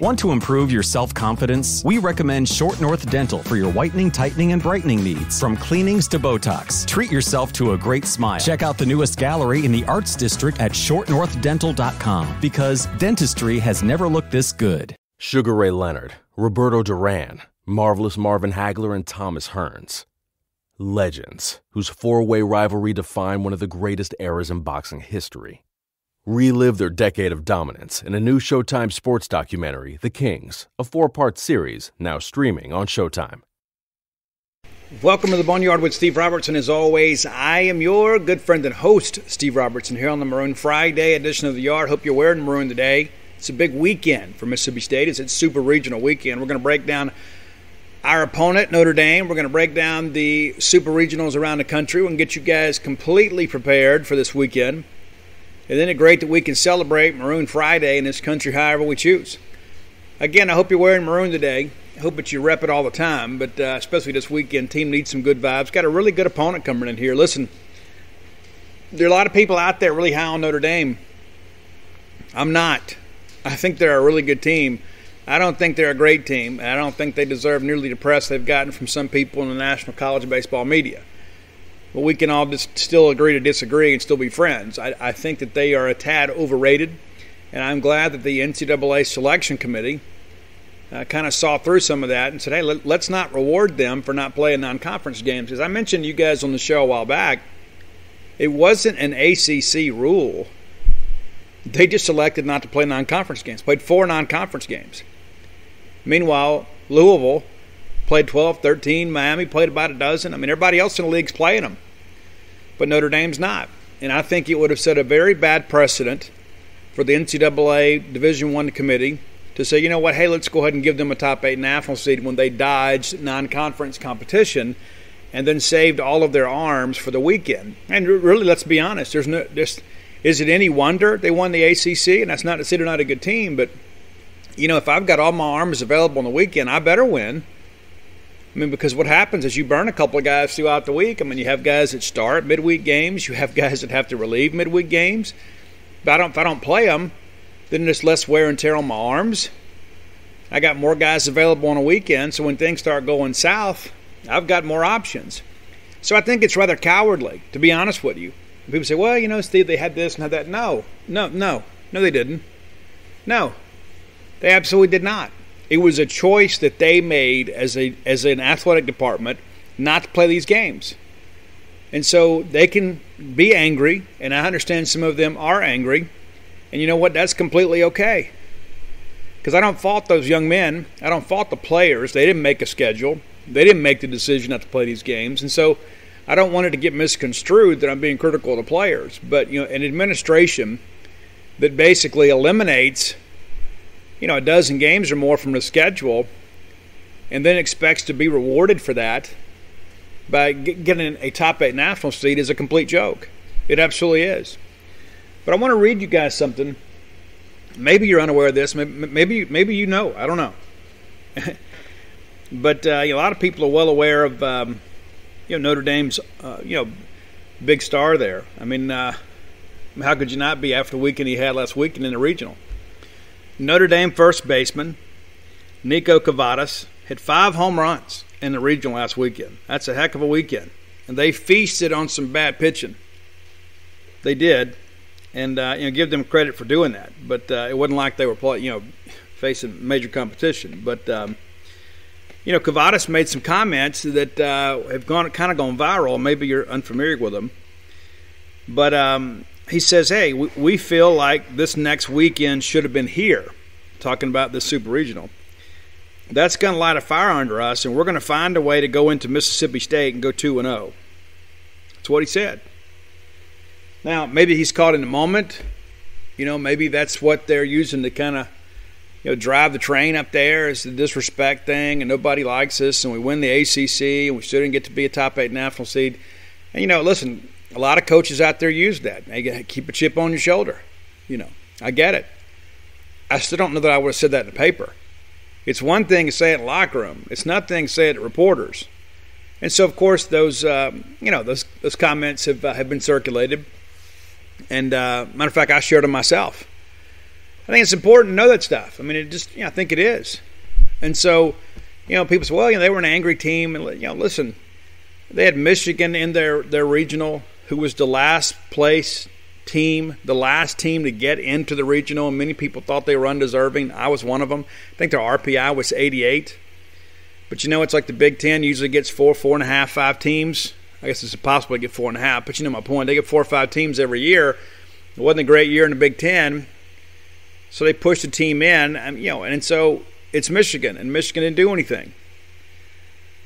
Want to improve your self confidence? We recommend Short North Dental for your whitening, tightening, and brightening needs. From cleanings to Botox, treat yourself to a great smile. Check out the newest gallery in the Arts District at shortnorthdental.com because dentistry has never looked this good. Sugar Ray Leonard, Roberto Duran, Marvelous Marvin Hagler, and Thomas Hearns. Legends, whose four way rivalry defined one of the greatest eras in boxing history. Relive their decade of dominance in a new Showtime sports documentary, The Kings, a four part series now streaming on Showtime. Welcome to the Boneyard with Steve Robertson. As always, I am your good friend and host, Steve Robertson, here on the Maroon Friday edition of the Yard. Hope you're wearing maroon today. It's a big weekend for Mississippi State. It's its super regional weekend. We're going to break down our opponent, Notre Dame. We're going to break down the super regionals around the country. We're get you guys completely prepared for this weekend. Isn't it great that we can celebrate Maroon Friday in this country however we choose? Again, I hope you're wearing maroon today. I hope that you rep it all the time, but uh, especially this weekend. Team needs some good vibes. Got a really good opponent coming in here. Listen, there are a lot of people out there really high on Notre Dame. I'm not. I think they're a really good team. I don't think they're a great team. I don't think they deserve nearly the press they've gotten from some people in the National College Baseball media well, we can all just still agree to disagree and still be friends. I, I think that they are a tad overrated, and I'm glad that the NCAA selection committee uh, kind of saw through some of that and said, hey, let, us not reward them for not playing non conference games. As I mentioned you guys on the show a while back, it wasn't an ACC rule. They just elected not to play non conference games, played four non conference games. Meanwhile, Louisville played 12, 13. Miami played about a dozen. I mean, everybody else in the league's playing them, but Notre Dame's not. And I think it would have set a very bad precedent for the NCAA Division One committee to say, you know what, hey, let's go ahead and give them a top eight national seed when they dodged non-conference competition, and then saved all of their arms for the weekend. And really, let's be honest, there's no, is it any wonder they won the ACC? And that's not to say they're not a good team, but you know, if I've got all my arms available on the weekend, I better win. I mean, because what happens is you burn a couple of guys throughout the week. I mean, you have guys that start midweek games, you have guys that have to relieve midweek games. If I don't, if I don't play them, then there's less wear and tear on my arms. I got more guys available on a weekend, so when things start going south, I've got more options. So I think it's rather cowardly, to be honest with you. People say, well, you know, Steve, they had this and had that. No, no, no, no, they didn't. No, they absolutely did not. It was a choice that they made as a as an athletic department not to play these games. And so they can be angry, and I understand some of them are angry. And you know what? That's completely okay. Because I don't fault those young men. I don't fault the players. They didn't make a schedule. They didn't make the decision not to play these games. And so I don't want it to get misconstrued that I'm being critical of the players. But you know, an administration that basically eliminates you know, a dozen games or more from the schedule and then expects to be rewarded for that by getting a top eight national seed is a complete joke. It absolutely is. But I want to read you guys something. Maybe you're unaware of this. Maybe maybe you know. I don't know. but uh, a lot of people are well aware of um, you know Notre Dame's uh, you know big star there. I mean, uh, how could you not be after the weekend he had last weekend in the regional? Notre Dame first baseman Niko Kavadas hit five home runs in the regional last weekend. That's a heck of a weekend. And they feasted on some bad pitching. They did, and uh, you know give them credit for doing that. But uh, it wasn't like they were play, you know facing major competition. But um, you know Kavadas made some comments that uh, have gone kind of gone viral. Maybe you're unfamiliar with them, but um, he says, hey, we, we feel like this next weekend should have been here, talking about the Super Regional. That's going to light a fire under us, and we're going to find a way to go into Mississippi State and go 2 and 0. That's what he said. Now, maybe he's caught in the moment. You know, maybe that's what they're using to kind of you know, drive the train up there is the disrespect thing, and nobody likes us, and we win the ACC, and we still didn't get to be a top eight national seed. And you know, listen, a lot of coaches out there use that. They keep a chip on your shoulder. You know, I get it. I still don't know that I would have said that in the paper. It's one thing to say it in locker room. It's another thing to say it to reporters. And so, of course, those um, you know those those comments have uh, have been circulated. And uh, matter of fact, I shared them myself. I think it's important to know that stuff. I mean, it just, I think it is. And so, you know, people say, well, you know, they were an angry team. And, you know, listen, they had Michigan in their, their regional, who was the last place team, the last team to get into the regional, and many people thought they were undeserving. I was one of them. I think their RPI was 88. But you know, it's like the Big Ten usually gets four, four and a half, five teams. I guess it's impossible to get four and a half, but you know my point. They get four or five teams every year. It wasn't a great year in the Big Ten, so they pushed the team in. And, you know, and so it's Michigan, and Michigan didn't do anything.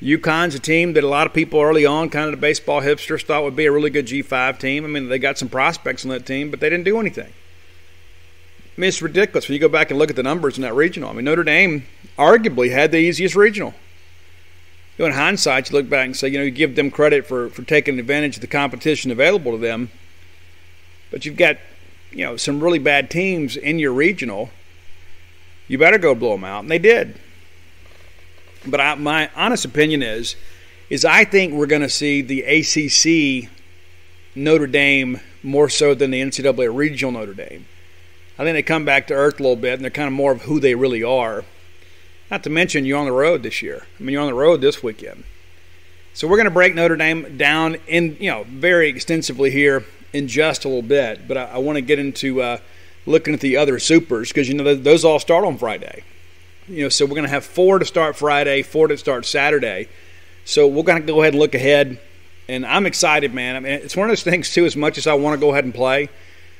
UConn's a team that a lot of people early on, kind of the baseball hipsters, thought would be a really good G5 team. I mean, they got some prospects on that team, but they didn't do anything. I mean, it's ridiculous when you go back and look at the numbers in that regional. I mean, Notre Dame arguably had the easiest regional. You know, in hindsight, you look back and say, you know, you give them credit for, for taking advantage of the competition available to them. But you've got, you know, some really bad teams in your regional. You better go blow them out. And they did. But I, my honest opinion is, is I think we're going to see the ACC Notre Dame more so than the NCAA regional Notre Dame. I think they come back to earth a little bit, and they're kind of more of who they really are. Not to mention you're on the road this year. I mean, you're on the road this weekend. So we're going to break Notre Dame down in you know very extensively here in just a little bit. But I, I want to get into uh, looking at the other supers because you know those all start on Friday. You know, so we're going to have four to start Friday, four to start Saturday. So we're going to go ahead and look ahead. And I'm excited, man. I mean, it's one of those things too. As much as I want to go ahead and play,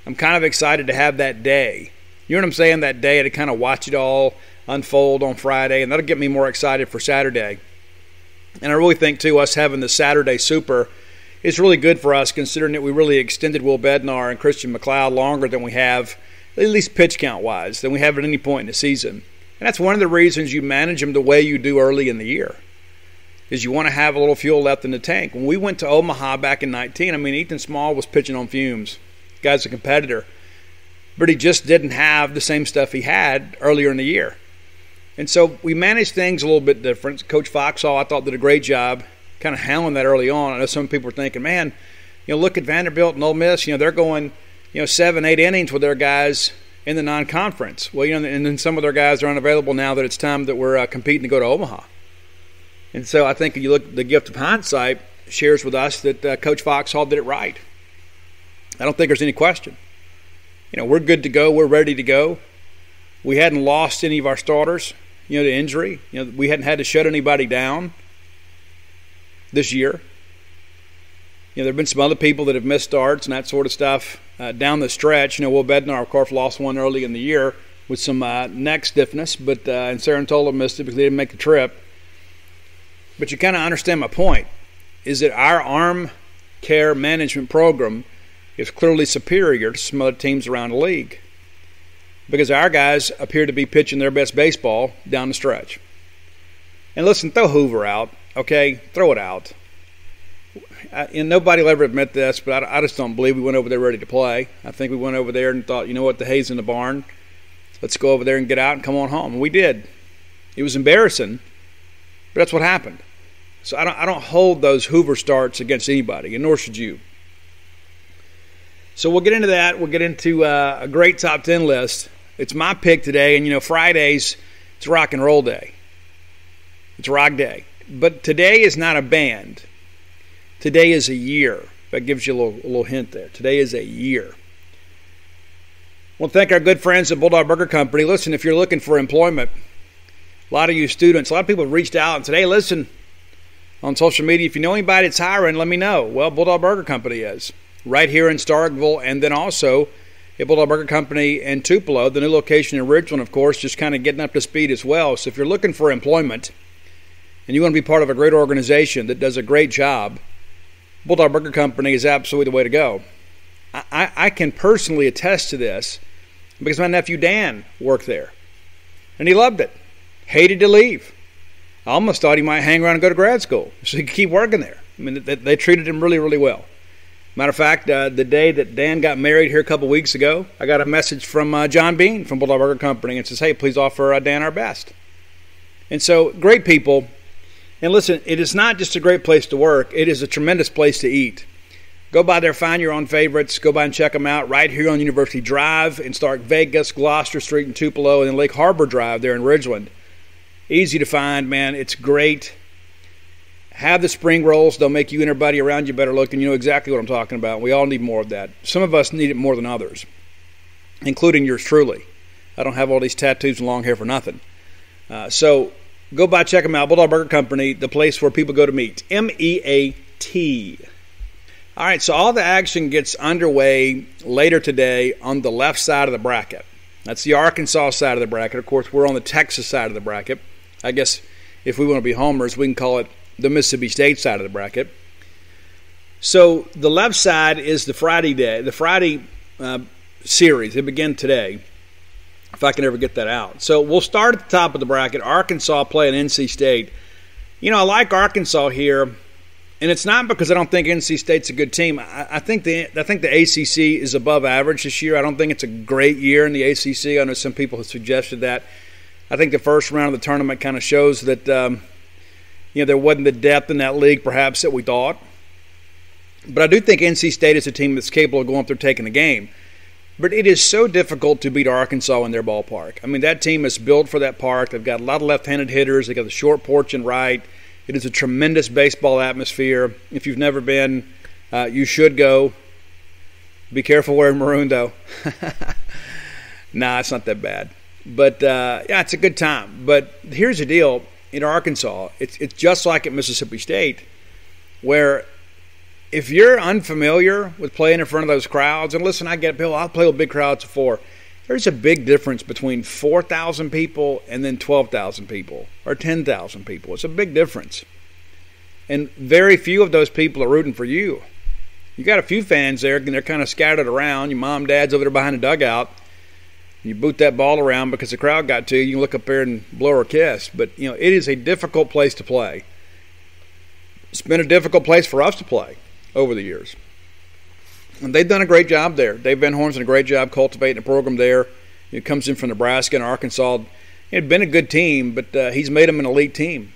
I'm kind of excited to have that day. You know what I'm saying? That day to kind of watch it all unfold on Friday, and that'll get me more excited for Saturday. And I really think too, us having the Saturday Super is really good for us, considering that we really extended Will Bednar and Christian McLeod longer than we have, at least pitch count wise, than we have at any point in the season. And that's one of the reasons you manage them the way you do early in the year. Is you want to have a little fuel left in the tank. When we went to Omaha back in 19, I mean, Ethan Small was pitching on fumes. The guy's a competitor. But he just didn't have the same stuff he had earlier in the year. And so we managed things a little bit different. Coach Foxhall, I thought, did a great job kind of handling that early on. I know some people are thinking, man, you know, look at Vanderbilt and Ole Miss. You know, they're going, you know, seven, eight innings with their guys in the non-conference. Well, you know, and then some of their guys are unavailable now that it's time that we're uh, competing to go to Omaha. And so I think you look, the gift of hindsight shares with us that uh, Coach Foxhall did it right. I don't think there's any question. You know, we're good to go. We're ready to go. We hadn't lost any of our starters, you know, to injury. You know, we hadn't had to shut anybody down this year. You know, there have been some other people that have missed starts and that sort of stuff uh, down the stretch. You know, Will Bednar, of course, lost one early in the year with some uh, neck stiffness, but uh, and Cerantola missed it because they didn't make the trip. But you kind of understand my point: is that our arm care management program is clearly superior to some other teams around the league because our guys appear to be pitching their best baseball down the stretch. And listen, throw Hoover out, okay? Throw it out and nobody will ever admit this, but I, I, just don't believe we went over there ready to play. I think we went over there and thought, you know what, the hay's in the barn. Let's go over there and get out and come on home. And we did. It was embarrassing, but that's what happened. So I don't, I don't hold those Hoover starts against anybody, and nor should you. So we'll get into that. We'll get into uh, a great top 10 list. It's my pick today, and you know, Fridays, it's rock and roll day. It's rock day. But today is not a band. Today is a year. That gives you a little, a little hint there. Today is a year. Well, thank our good friends at Bulldog Burger Company. Listen, if you're looking for employment, a lot of you students, a lot of people have reached out and said, hey, listen, on social media, if you know anybody that's hiring, let me know. Well, Bulldog Burger Company is right here in Starkville, and then also at Bulldog Burger Company in Tupelo, the new location in Ridgeland, of course, just kind of getting up to speed as well. So if you're looking for employment and you want to be part of a great organization that does a great job, Bulldog Burger Company is absolutely the way to go. I, I can personally attest to this because my nephew Dan worked there and he loved it. Hated to leave. I almost thought he might hang around and go to grad school so he could keep working there. I mean, they, they treated him really, really well. Matter of fact, uh, the day that Dan got married here a couple weeks ago, I got a message from uh, John Bean from Bulldog Burger Company and says, "Hey, please offer uh, Dan our best." And so, great people and listen, it is not just a great place to work, it is a tremendous place to eat. Go by there, find your own favorites. Go by and check them out right here on University Drive in Stark Vegas, Gloster Street in Tupelo, and then Lake Harbor Drive there in Ridgeland. Easy to find, man. It's great. Have the spring rolls. They'll make you and everybody around you better looking. You know exactly what I'm talking about. We all need more of that. Some of us need it more than others, including yours truly. I don't have all these tattoos and long hair for nothing. Uh, so go by, check them out. Bulldog Burger Company, the place where people go to meet. M E A T. All right, so all the action gets underway later today on the left side of the bracket. That's the Arkansas side of the bracket. Of course, we're on the Texas side of the bracket. I guess if we want to be homers, we can call it the Mississippi State side of the bracket. So the left side is the Friday day, the Friday uh, series. It begin today, I can ever get that out. So we'll start at the top of the bracket. Arkansas playing NC State. You know, I like Arkansas here and it's not because I don't think NC State's a good team. I, I, think the I think the ACC is above average this year. I don't think it's a great year in the ACC. I know some people have suggested that. I think the first round of the tournament kind of shows that um, you know there wasn't the depth in that league perhaps that we thought. But I do think NC State is a team that's capable of going up there taking the game. But it is so difficult to beat Arkansas in their ballpark. I mean, that team is built for that park. They've got a lot of left-handed hitters. they've got the short porch and right. It is a tremendous baseball atmosphere. If you've never been, uh, you should go. Be careful wearing maroon, though. nah, it's not that bad. But uh, yeah, it's a good time. But here's the deal: in Arkansas, it's it's just like at Mississippi State, where if you're unfamiliar with playing in front of those crowds, and listen, I get Bill, I'll play with big crowds before. There's a big difference between 4,000 people and then 12,000 people or 10,000 people. It's a big difference. And very few of those people are rooting for you. You got a few fans there, and they're kind of scattered around. Your mom, dad's over there behind the dugout. You boot that ball around because the crowd got to you. You can look up there and blow her kiss. But, you know, it is a difficult place to play. It's been a difficult place for us to play over the years. And they've done a great job there. Dave Van Horn's done a great job cultivating a program there. It comes in from Nebraska and Arkansas. It had been a good team, but uh, he's made them an elite team.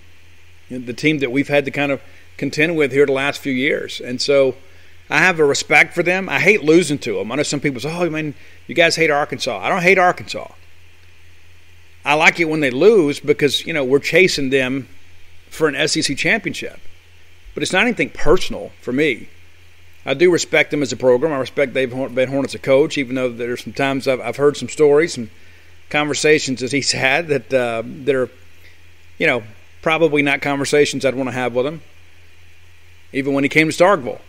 You know, the team that we've had to kind of contend with here the last few years. And so I have a respect for them. I hate losing to them. I know some people say, oh, I mean, you guys hate Arkansas. I don't hate Arkansas. I like it when they lose because, you know, we're chasing them for an SEC championship. But it's not anything personal for me. I do respect him as a program. I respect Dave Van Horn as a coach, even though there's some times I've, I've heard some stories and conversations that he's had that uh, that are, you know, probably not conversations I'd want to have with him. Even when he came to Starkville.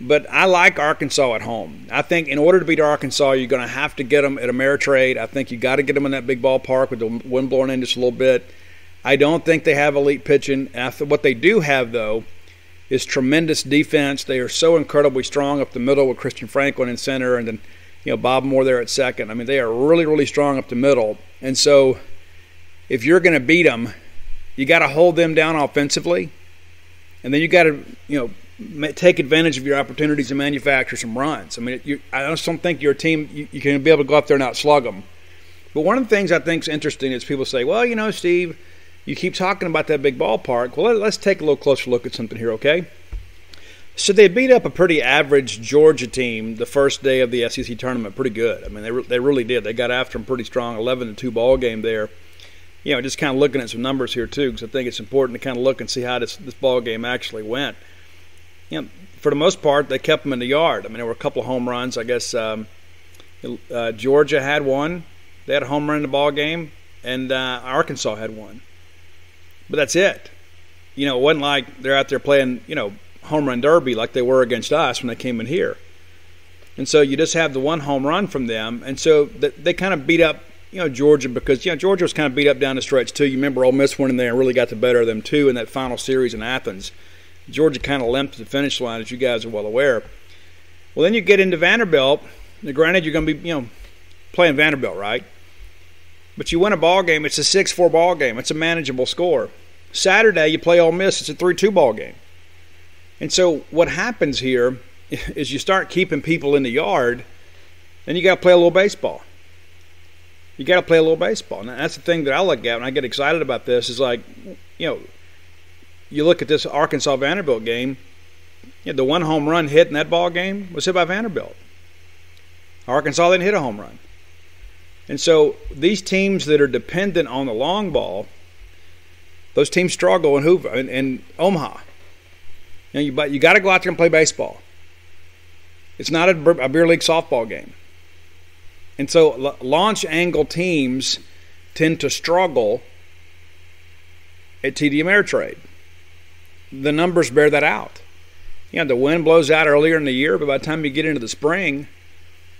But I like Arkansas at home. I think in order to beat Arkansas, you're going to have to get them at Ameritrade. I think you got to get them in that big ballpark with the wind blowing in just a little bit. I don't think they have elite pitching. And what they do have, though, is tremendous defense. They are so incredibly strong up the middle with Christian Franklin in center and then you know Bob Moore there at second. I mean, they are really really strong up the middle. And so if you're going to beat them, you got to hold them down offensively. And then you got to, you know, take advantage of your opportunities to manufacture some runs. I mean, you, I just don't think your team you, you can be able to go up there and outslug them. But one of the things I think is interesting is people say, well, you know, Steve, you keep talking about that big ballpark. Well, let's take a little closer look at something here, okay? So they beat up a pretty average Georgia team the first day of the SEC tournament, pretty good. I mean, they, they really did. They got after them pretty strong, 11 to 2 ball game there. You know, just kind of looking at some numbers here too, because I think it's important to kind of look and see how this this ball game actually went. You know, for the most part, they kept them in the yard. I mean, there were a couple of home runs. I guess um, uh, Georgia had one. They had a home run in the ball game, and uh, Arkansas had one. But that's it. You know, it wasn't like they're out there playing, you know, home run derby like they were against us when they came in here. And so you just have the one home run from them. And so they kind of beat up, you know, Georgia because, you know, Georgia was kind of beat up down the stretch too. You remember Ole Miss went in there and really got the better of them too in that final series in Athens. Georgia kind of limped to the finish line, as you guys are well aware. Well, then you get into Vanderbilt. Now, granted, you're going to be, you know, playing Vanderbilt, right? But you win a ball game, it's a 6 4 ball game. It's a manageable score. Saturday, you play Ole Miss, it's a 3 2 ball game. And so what happens here is you start keeping people in the yard, and you got to play a little baseball. You got to play a little baseball. And that's the thing that I look at when I get excited about this is like, you know, you look at this Arkansas Vanderbilt game, You know, the one home run hit in that ball game was hit by Vanderbilt. Arkansas didn't hit a home run. And so these teams that are dependent on the long ball, those teams struggle in Hoover and, in Omaha. You know, you, but you got to go out there and play baseball. It's not a, a beer league softball game. And so launch angle teams tend to struggle at TD Ameritrade. The numbers bear that out. You know, the wind blows out earlier in the year, but by the time you get into the spring,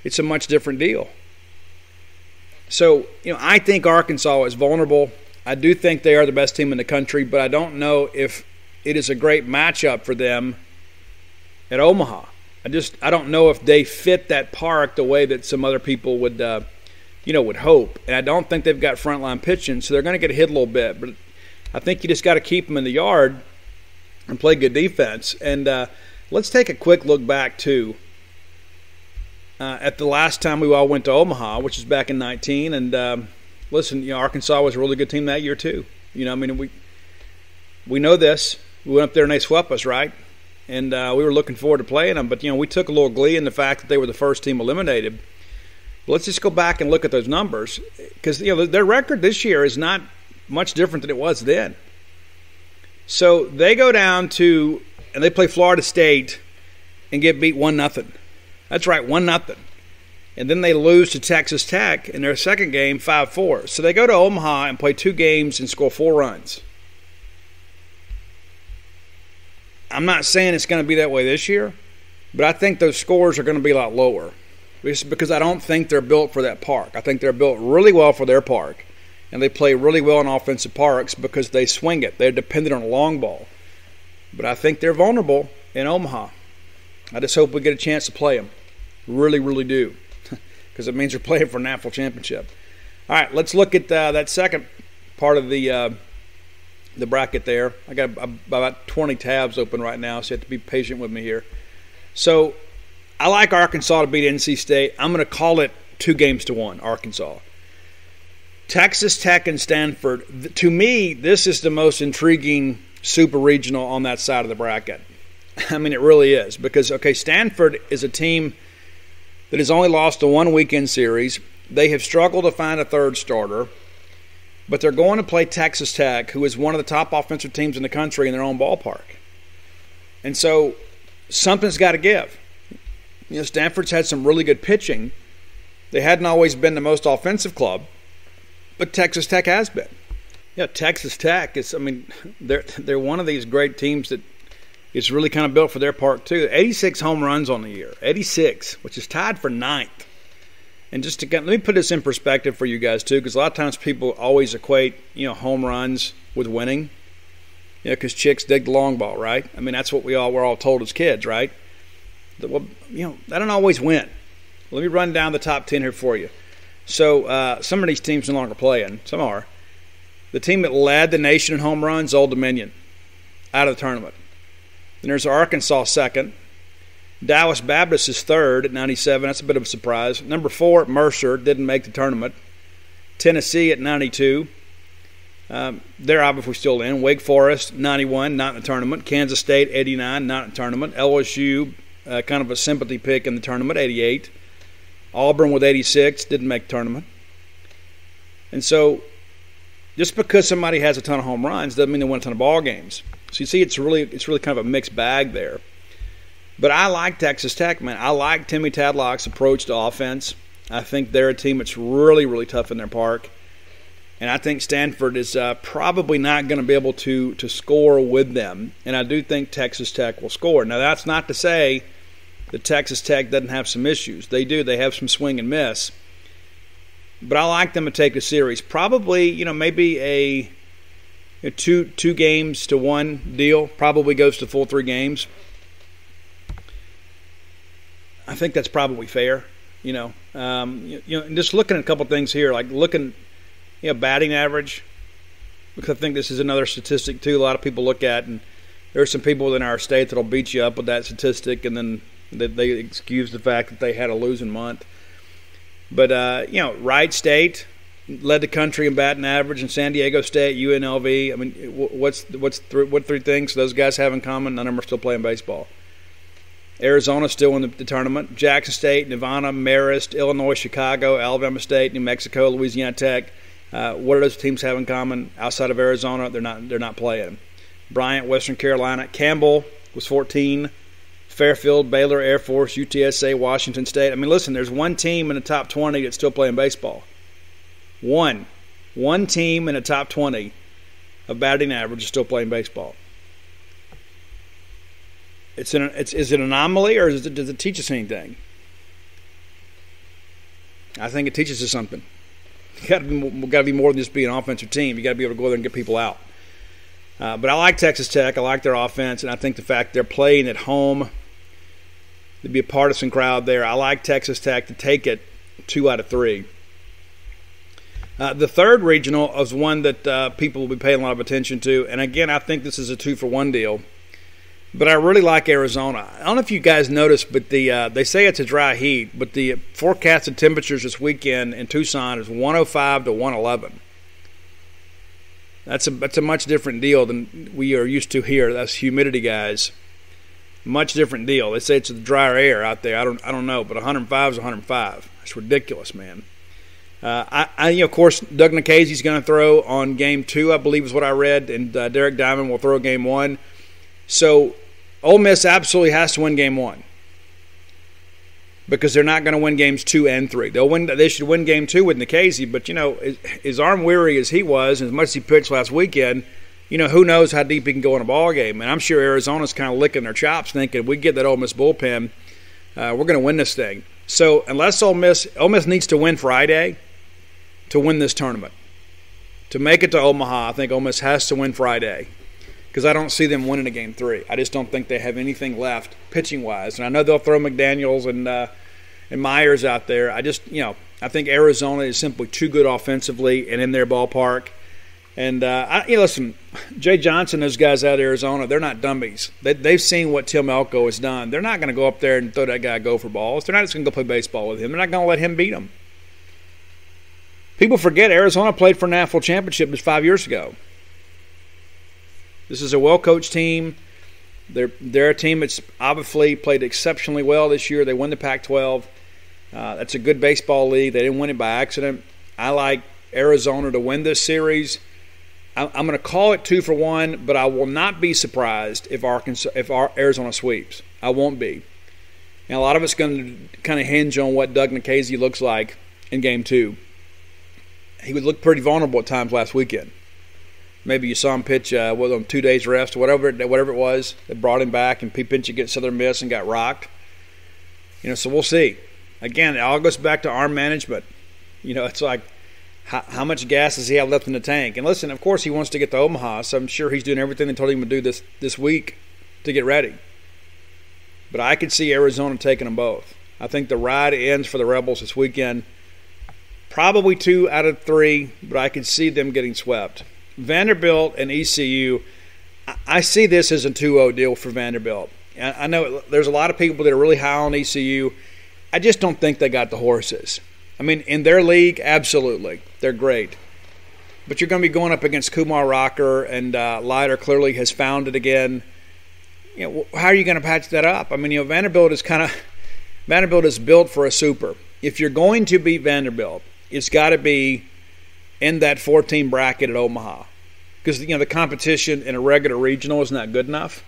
it's a much different deal. So, you know, I think Arkansas is vulnerable. I do think they are the best team in the country, but I don't know if it is a great matchup for them at Omaha. I just I don't know if they fit that park the way that some other people would, uh, you know, would hope. And I don't think they've got frontline pitching, so they're going to get hit a little bit. But I think you just got to keep them in the yard and play good defense. And uh, let's take a quick look back too uh, at the last time we all went to Omaha, which is back in 19. And um, listen, you know, Arkansas was a really good team that year too. You know, I mean, we we know this. We went up there and they swept us, right? And uh, we were looking forward to playing them. But you know, we took a little glee in the fact that they were the first team eliminated. But let's just go back and look at those numbers because you know their record this year is not much different than it was then. So they go down to and they play Florida State and get beat one nothing. That's right, one nothing. And then they lose to Texas Tech in their second game, five four. So they go to Omaha and play two games and score four runs. I'm not saying it's going to be that way this year, but I think those scores are going to be a lot lower. Just because I don't think they're built for that park. I think they're built really well for their park, and they play really well in offensive parks because they swing it. They're dependent on a long ball. But I think they're vulnerable in Omaha. I just hope we get a chance to play them. Really, really do. Because it means we're playing for a national championship. All right, let's look at uh, that second part of the uh, the bracket there. I got about 20 tabs open right now, so you have to be patient with me here. So I like Arkansas to beat NC State. I'm going to call it two games to one, Arkansas. Texas Tech and Stanford. To me, this is the most intriguing super regional on that side of the bracket. I mean, it really is because okay, Stanford is a team that has only lost a one weekend series. They have struggled to find a third starter, but they're going to play Texas Tech, who is one of the top offensive teams in the country in their own ballpark. And so something's got to give. You know, Stanford's had some really good pitching. They hadn't always been the most offensive club, but Texas Tech has been. Yeah, Texas Tech is. I mean, they're they're one of these great teams that it's really kind of built for their part too. 86 home runs on the year, 86, which is tied for ninth. And just to get let me put this in perspective for you guys too, because a lot of times people always equate you know home runs with winning. You know, because chicks dig the long ball, right? I mean, that's what we all were all told as kids, right? Well, you know, I don't always win. Let me run down the top ten here for you. So uh, some of these teams no longer playing. Some are. The team that led the nation in home runs, Old Dominion, out of the tournament. Then there's Arkansas second. Dallas Baptist is third at 97. That's a bit of a surprise. Number four, Mercer, didn't make the tournament. Tennessee at 92. Um, they're obviously still in. Wake Forest, 91, not in the tournament. Kansas State, 89, not in the tournament. LSU, uh, kind of a sympathy pick in the tournament, 88. Auburn with 86, didn't make tournament. And so, just because somebody has a ton of home runs doesn't mean they win a ton of ball games. So you see, it's really it's really kind of a mixed bag there. But I like Texas Tech, man. I like Timmy Tadlock's approach to offense. I think they're a team that's really really tough in their park, and I think Stanford is uh, probably not going to be able to to score with them. And I do think Texas Tech will score. Now that's not to say that Texas Tech doesn't have some issues. They do. They have some swing and miss. But I like them to take a series. Probably, you know, maybe a two two games to one deal probably goes to full three games. I think that's probably fair. You know, um, you, you, know, just looking at a couple things here, like looking, you know, batting average. Because I think this is another statistic too. A lot of people look at, and there are some people within our state that'll beat you up with that statistic, and then they, they excuse the fact that they had a losing month. But uh, you know, Wright State, led the country in batting average, and San Diego State, UNLV. I mean, what's what's th- what three things those guys have in common? None of them are still playing baseball. Arizona still in the, the, tournament. Jackson State, Nevada, Marist, Illinois, Chicago, Alabama State, New Mexico, Louisiana Tech. Uh, what do those teams have in common? Outside of Arizona, they're not they're not playing. Bryant, Western Carolina, Campbell was 14. Fairfield, Baylor, Air Force, UTSA, Washington State. I mean, listen, there's one team in the top 20 that's still playing baseball. One. One team in the top 20 of batting average is still playing baseball. It's an it's is it an anomaly or it, does it teach us anything? I think it teaches us something. You got to be got to be more than just be an offensive team. You got to be able to go there and get people out. Uh, but I like Texas Tech. I like their offense, and I think the fact they're playing at home, there'd be a partisan crowd there. I like Texas Tech to take it two out of three. Uh, the third regional is one that uh, people will be paying a lot of attention to, and again, I think this is a two for one deal. But I really like Arizona. I don't know if you guys noticed, but the uh, they say it's a dry heat, but the forecasted temperatures this weekend in Tucson is 105 to 111. That's a that's a much different deal than we are used to here. That's humidity, guys. Much different deal. They say it's the drier air out there. I don't I don't know, but 105 is 105. That's ridiculous, man. Uh, I, I, you know, of course, Doug Nikhazy's going to throw on game two, I believe is what I read, and uh, Derek Diamond will throw game one. So Ole Miss absolutely has to win game one because they're not going to win games two and three. They'll win. They should win game two with Nikhazy, but you know, as arm weary as he was, and as much as he pitched last weekend, you know, who knows how deep he can go in a ball game. And I'm sure Arizona's kind of licking their chops, thinking we get that Ole Miss bullpen, uh, we're going to win this thing. So unless Ole Miss, Ole Miss needs to win Friday to win this tournament. To make it to Omaha, I think Ole Miss has to win Friday because I don't see them winning a game three. I just don't think they have anything left pitching wise. And I know they'll throw McDaniels and uh, and Myers out there. I just you know I think Arizona is simply too good offensively and in their ballpark. And uh, I, you know, listen, Jay Johnson, those guys out of Arizona, they're not dummies. They, they've seen what Tim Elko has done. They're not going to go up there and throw that guy go for balls. They're not just going to go play baseball with him. They're not going to let him beat them. People forget Arizona played for a national championship just five years ago. This is a well coached team. They're, they're a team that's obviously played exceptionally well this year. They won the Pac 12. Uh, that's a good baseball league. They didn't win it by accident. I like Arizona to win this series. I'm, I'm going to call it two for one, but I will not be surprised if Arkansas, if our Arizona sweeps. I won't be. And a lot of it's going to kind of hinge on what Doug Nikhazy looks like in Game Two. He would look pretty vulnerable at times last weekend. Maybe you saw him pitch uh, with on two days rest, whatever whatever it was. They brought him back, and he pitched against Southern Miss and got rocked. You know, so we'll see. Again, it all goes back to arm management. You know, it's like how, how, much gas does he have left in the tank? And listen, of course, he wants to get to Omaha, so I'm sure he's doing everything they told him to do this this week to get ready. But I could see Arizona taking them both. I think the ride ends for the Rebels this weekend. Probably two out of three, but I could see them getting swept. Vanderbilt and ECU, I see this as a 2 0 deal for Vanderbilt. I know there's a lot of people that are really high on ECU. I just don't think they got the horses. I mean, in their league, absolutely. They're great. But you're going to be going up against Kumar Rocker, and uh, Leiter clearly has found it again. You know, how are you going to patch that up? I mean, you know, Vanderbilt is kind of Vanderbilt is built for a super. If you're going to beat Vanderbilt, it's got to be in that 14 bracket at Omaha because you know the competition in a regular regional is not good enough.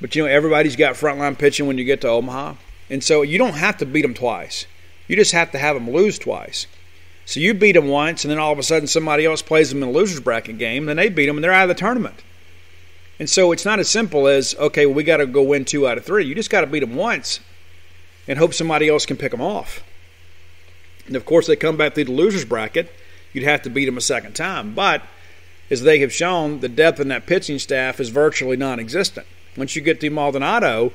But you know everybody's got frontline pitching when you get to Omaha, and so you don't have to beat them twice. You just have to have them lose twice. So you beat them once, and then all of a sudden somebody else plays them in a losers bracket game, then they beat them and they're out of the tournament. And so it's not as simple as okay, well, we got to go win two out of three. You just got to beat them once, and hope somebody else can pick them off. And of course, they come back through the losers bracket you'd have to beat them a second time. But as they have shown, the depth in that pitching staff is virtually non existent. Once you get to Maldonado,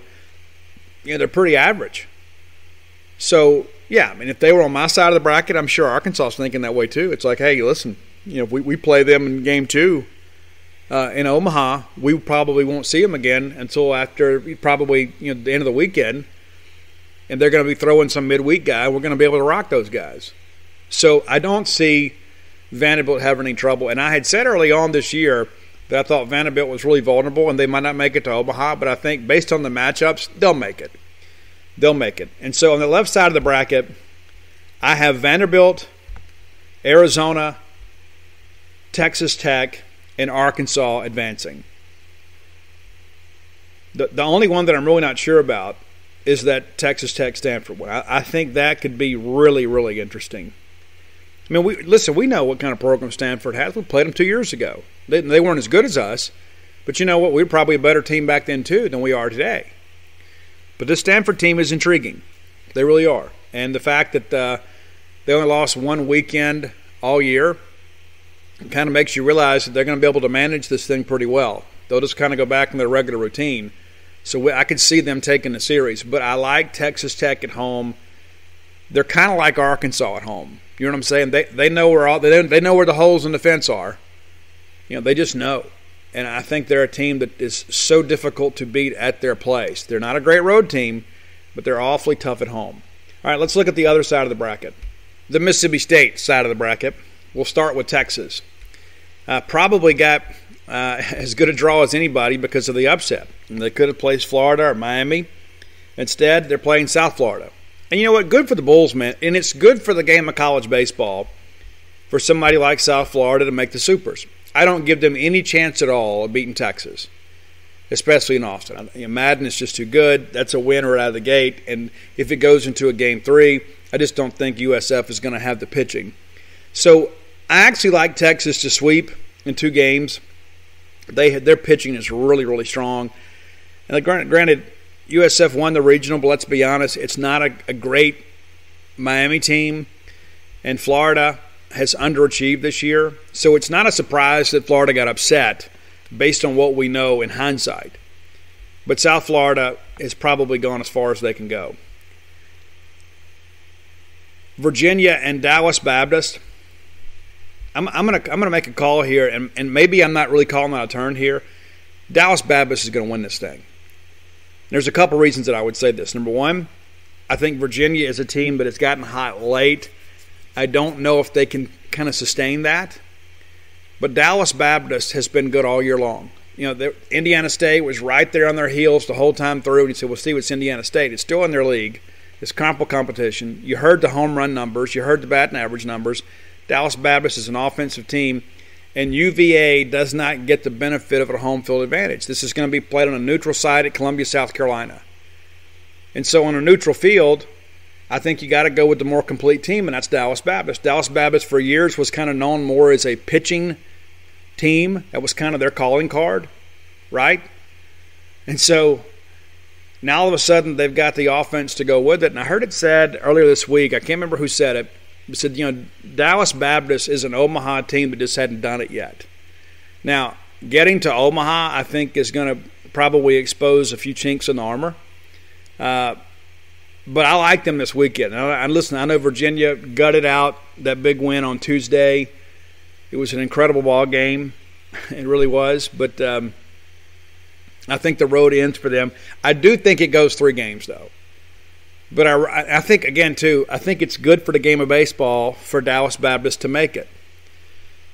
you know, they're pretty average. So, yeah, I mean, if they were on my side of the bracket, I'm sure Arkansas thinking that way too. It's like, hey, listen, you know, we, we play them in game two uh, in Omaha, we probably won't see them again until after probably you know the end of the weekend, and they're going to be throwing some midweek guy. We're going to be able to rock those guys. So I don't see Vanderbilt having any trouble. And I had said early on this year that I thought Vanderbilt was really vulnerable and they might not make it to Omaha, but I think based on the matchups, they'll make it. They'll make it. And so on the left side of the bracket, I have Vanderbilt, Arizona, Texas Tech, and Arkansas advancing. The, the only one that I'm really not sure about is that Texas Tech Stanford one. I, I think that could be really, really interesting. I mean, we listen. We know what kind of program Stanford has. We played them two years ago. They, they weren't as good as us, but you know what? We were probably a better team back then too than we are today. But this Stanford team is intriguing. They really are. And the fact that uh, they only lost one weekend all year kind of makes you realize that they're going to be able to manage this thing pretty well. They'll just kind of go back in their regular routine. So I could see them taking the series. But I like Texas Tech at home. They're kind of like Arkansas at home. You know what I'm saying? They they know where all they they know where the holes in the fence are. You know, they just know. And I think they're a team that is so difficult to beat at their place. They're not a great road team, but they're awfully tough at home. All right, let's look at the other side of the bracket. The Mississippi State side of the bracket. We'll start with Texas. Uh, probably got uh, as good a draw as anybody because of the upset. And they could have placed Florida or Miami. Instead, they're playing South Florida. And you know what? Good for the Bulls, man. And it's good for the game of college baseball for somebody like South Florida to make the Supers. I don't give them any chance at all of beating Texas, especially in Austin. You know, Madden is just too good. That's a win right out of the gate. And if it goes into a game three, I just don't think USF is going to have the pitching. So I actually like Texas to sweep in two games. They their pitching is really really strong. And granted, USF won the regional, but let's be honest, it's not a, a great Miami team. And Florida has underachieved this year. So it's not a surprise that Florida got upset based on what we know in hindsight. But South Florida has probably gone as far as they can go. Virginia and Dallas Baptist. I'm, I'm gonna I'm gonna make a call here, and, and maybe I'm not really calling out a turn here. Dallas Baptist is going to win this thing. There's a couple reasons that I would say this. Number one, I think Virginia is a team that has gotten hot late I don't know if they can kind of sustain that. But Dallas Baptist has been good all year long. You know, Indiana State was right there on their heels the whole time through. And you said, well, Steve, it's Indiana State. It's still in their league. It's comparable competition. You heard the home run numbers. You heard the batting average numbers. Dallas Baptist is an offensive team, and UVA does not get the benefit of a home field advantage. This is going to be played on a neutral site at Columbia, South Carolina. And so on a neutral field, I think you got to go with the more complete team, and that's Dallas Baptist. Dallas Baptist for years was kind of known more as a pitching team. That was kind of their calling card, right? And so now all of a sudden they've got the offense to go with it. And I heard it said earlier this week, I can't remember who said it, said, you know, Dallas Baptist is an Omaha team that just hadn't done it yet. Now, getting to Omaha, I think, is going to probably expose a few chinks in the armor. Uh, but I like them this weekend. I, listen. I know Virginia gutted out that big win on Tuesday. It was an incredible ball game. It really was. But um, I think the road ends for them. I do think it goes three games though. But I, I think again too. I think it's good for the game of baseball for Dallas Baptist to make it.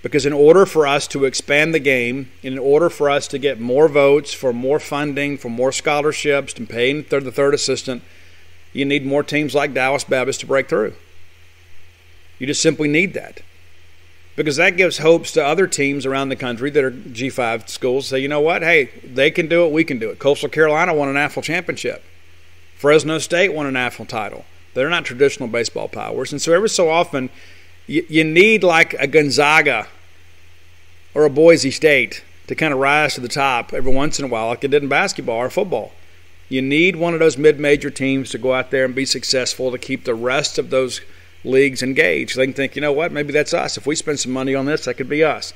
Because in order for us to expand the game, in order for us to get more votes, for more funding, for more scholarships, and paying the third assistant, you need more teams like Dallas Baptist to break through. You just simply need that. Because that gives hopes to other teams around the country that are G5 schools. Say, you know what? Hey, they can do it. We can do it. Coastal Carolina won a national championship. Fresno State won a national title. They're not traditional baseball powers. And so every so often, you, you need like a Gonzaga or a Boise State to kind of rise to the top every once in a while, like it did in basketball or football. You need one of those mid major teams to go out there and be successful to keep the rest of those leagues engaged. They can think, you know what, maybe that's us. If we spend some money on this, that could be us.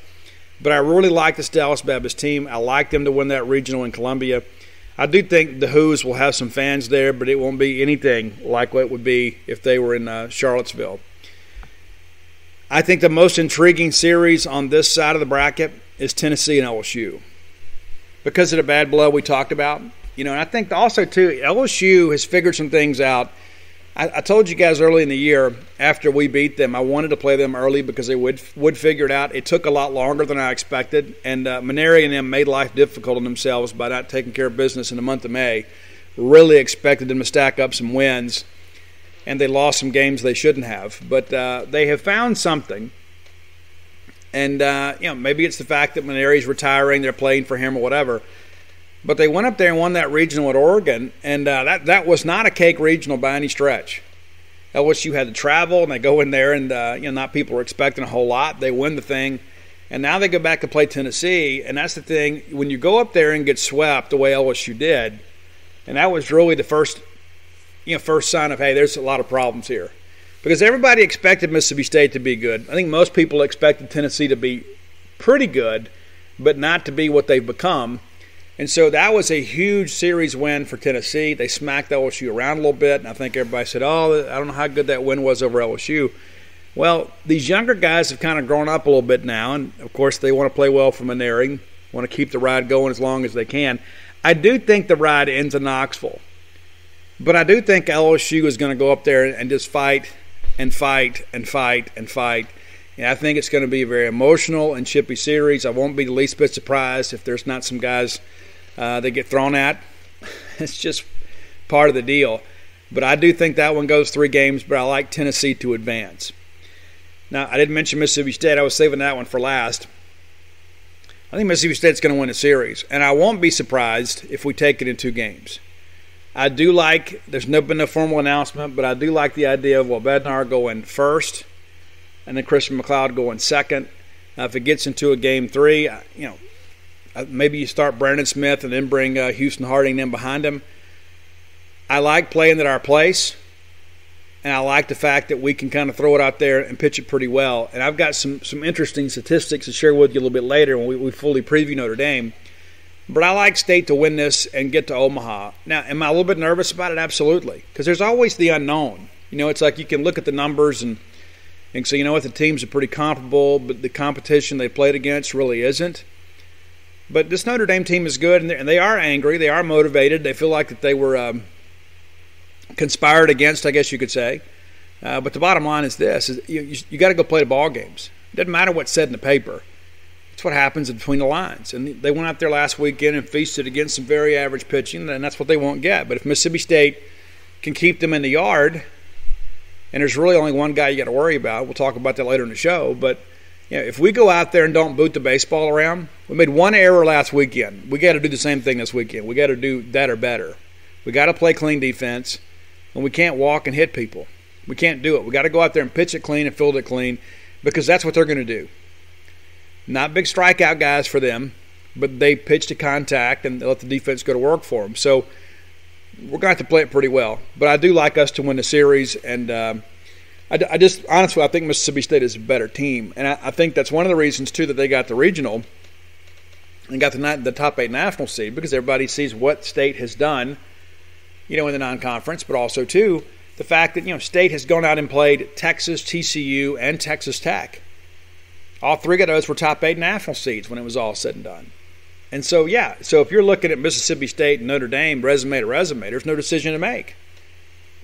But I really like this Dallas Baptist team. I like them to win that regional in Columbia. I do think the Hoos will have some fans there, but it won't be anything like what it would be if they were in uh, Charlottesville. I think the most intriguing series on this side of the bracket is Tennessee and LSU. Because of the bad blood we talked about, you know, and I think also too LSU has figured some things out I, I, told you guys early in the year after we beat them, I wanted to play them early because they would would figure it out. It took a lot longer than I expected, and uh, Mainieri and them made life difficult on themselves by not taking care of business in the month of May. Really expected them to stack up some wins, and they lost some games they shouldn't have. But uh, they have found something, and uh, you know maybe it's the fact that Mainieri's retiring, they're playing for him or whatever. But they went up there and won that regional at Oregon, and uh, that that was not a cake regional by any stretch. LSU had to travel, and they go in there, and uh, you know, not people were expecting a whole lot. They win the thing, and now they go back to play Tennessee, and that's the thing. When you go up there and get swept the way LSU did, and that was really the first, you know, first sign of hey, there's a lot of problems here, because everybody expected Mississippi State to be good. I think most people expected Tennessee to be pretty good, but not to be what they've become. And so that was a huge series win for Tennessee. They smacked LSU around a little bit, and I think everybody said, "Oh, I don't know how good that win was over LSU." Well, these younger guys have kind of grown up a little bit now, and of course they want to play well from Mainieri, want to keep the ride going as long as they can. I do think the ride ends in Knoxville, but I do think LSU is going to go up there and just fight and fight and fight and fight. And I think it's going to be a very emotional and chippy series. I won't be the least bit surprised if there's not some guys uh, they get thrown at. It's just part of the deal. But I do think that one goes three games, but I like Tennessee to advance. Now, I didn't mention Mississippi State. I was saving that one for last. I think Mississippi State's going to win a series, and I won't be surprised if we take it in two games. I do like, there's no been no formal announcement, but I do like the idea of well, Bednar going first and then Christian MacLeod going second. If it gets into a game three, you know, maybe you start Brandon Smith and then bring uh, Houston Harding in behind him. I like playing at our place, and I like the fact that we can kind of throw it out there and pitch it pretty well. And I've got some some interesting statistics to share with you a little bit later when we, we fully preview Notre Dame. But I like State to win this and get to Omaha. Now, am I a little bit nervous about it? Absolutely, because there's always the unknown. You know, it's like you can look at the numbers and and so you know what the teams are pretty comparable, but the competition they played against really isn't. But this Notre Dame team is good, and they are angry. They are motivated. They feel like that they were um, conspired against, I guess you could say. Uh, but the bottom line is this: is you, you, you got to go play the ball games. It doesn't matter what's said in the paper. It's what happens in between the lines. And they went out there last weekend and feasted against some very average pitching, and that's what they won't get. But if Mississippi State can keep them in the yard, and there's really only one guy you got to worry about. We'll talk about that later in the show, but – you know, if we go out there and don't boot the baseball around, we made one error last weekend. We got to do the same thing this weekend. We got to do that or better. We got to play clean defense, and we can't walk and hit people. We can't do it. We got to go out there and pitch it clean and field it clean because that's what they're going to do. Not big strikeout guys for them, but they pitch to contact and let the defense go to work for them. So we're going to have to play it pretty well. But I do like us to win the series, and uh, I, I, just honestly, I think Mississippi State is a better team, and I, I, think that's one of the reasons too that they got the regional and got the the top eight national seed because everybody sees what State has done, you know, in the non-conference, but also too the fact that you know State has gone out and played Texas, TCU, and Texas Tech. All three of those were top eight national seeds when it was all said and done. And so, yeah, so if you're looking at Mississippi State and Notre Dame resume to resume, there's no decision to make.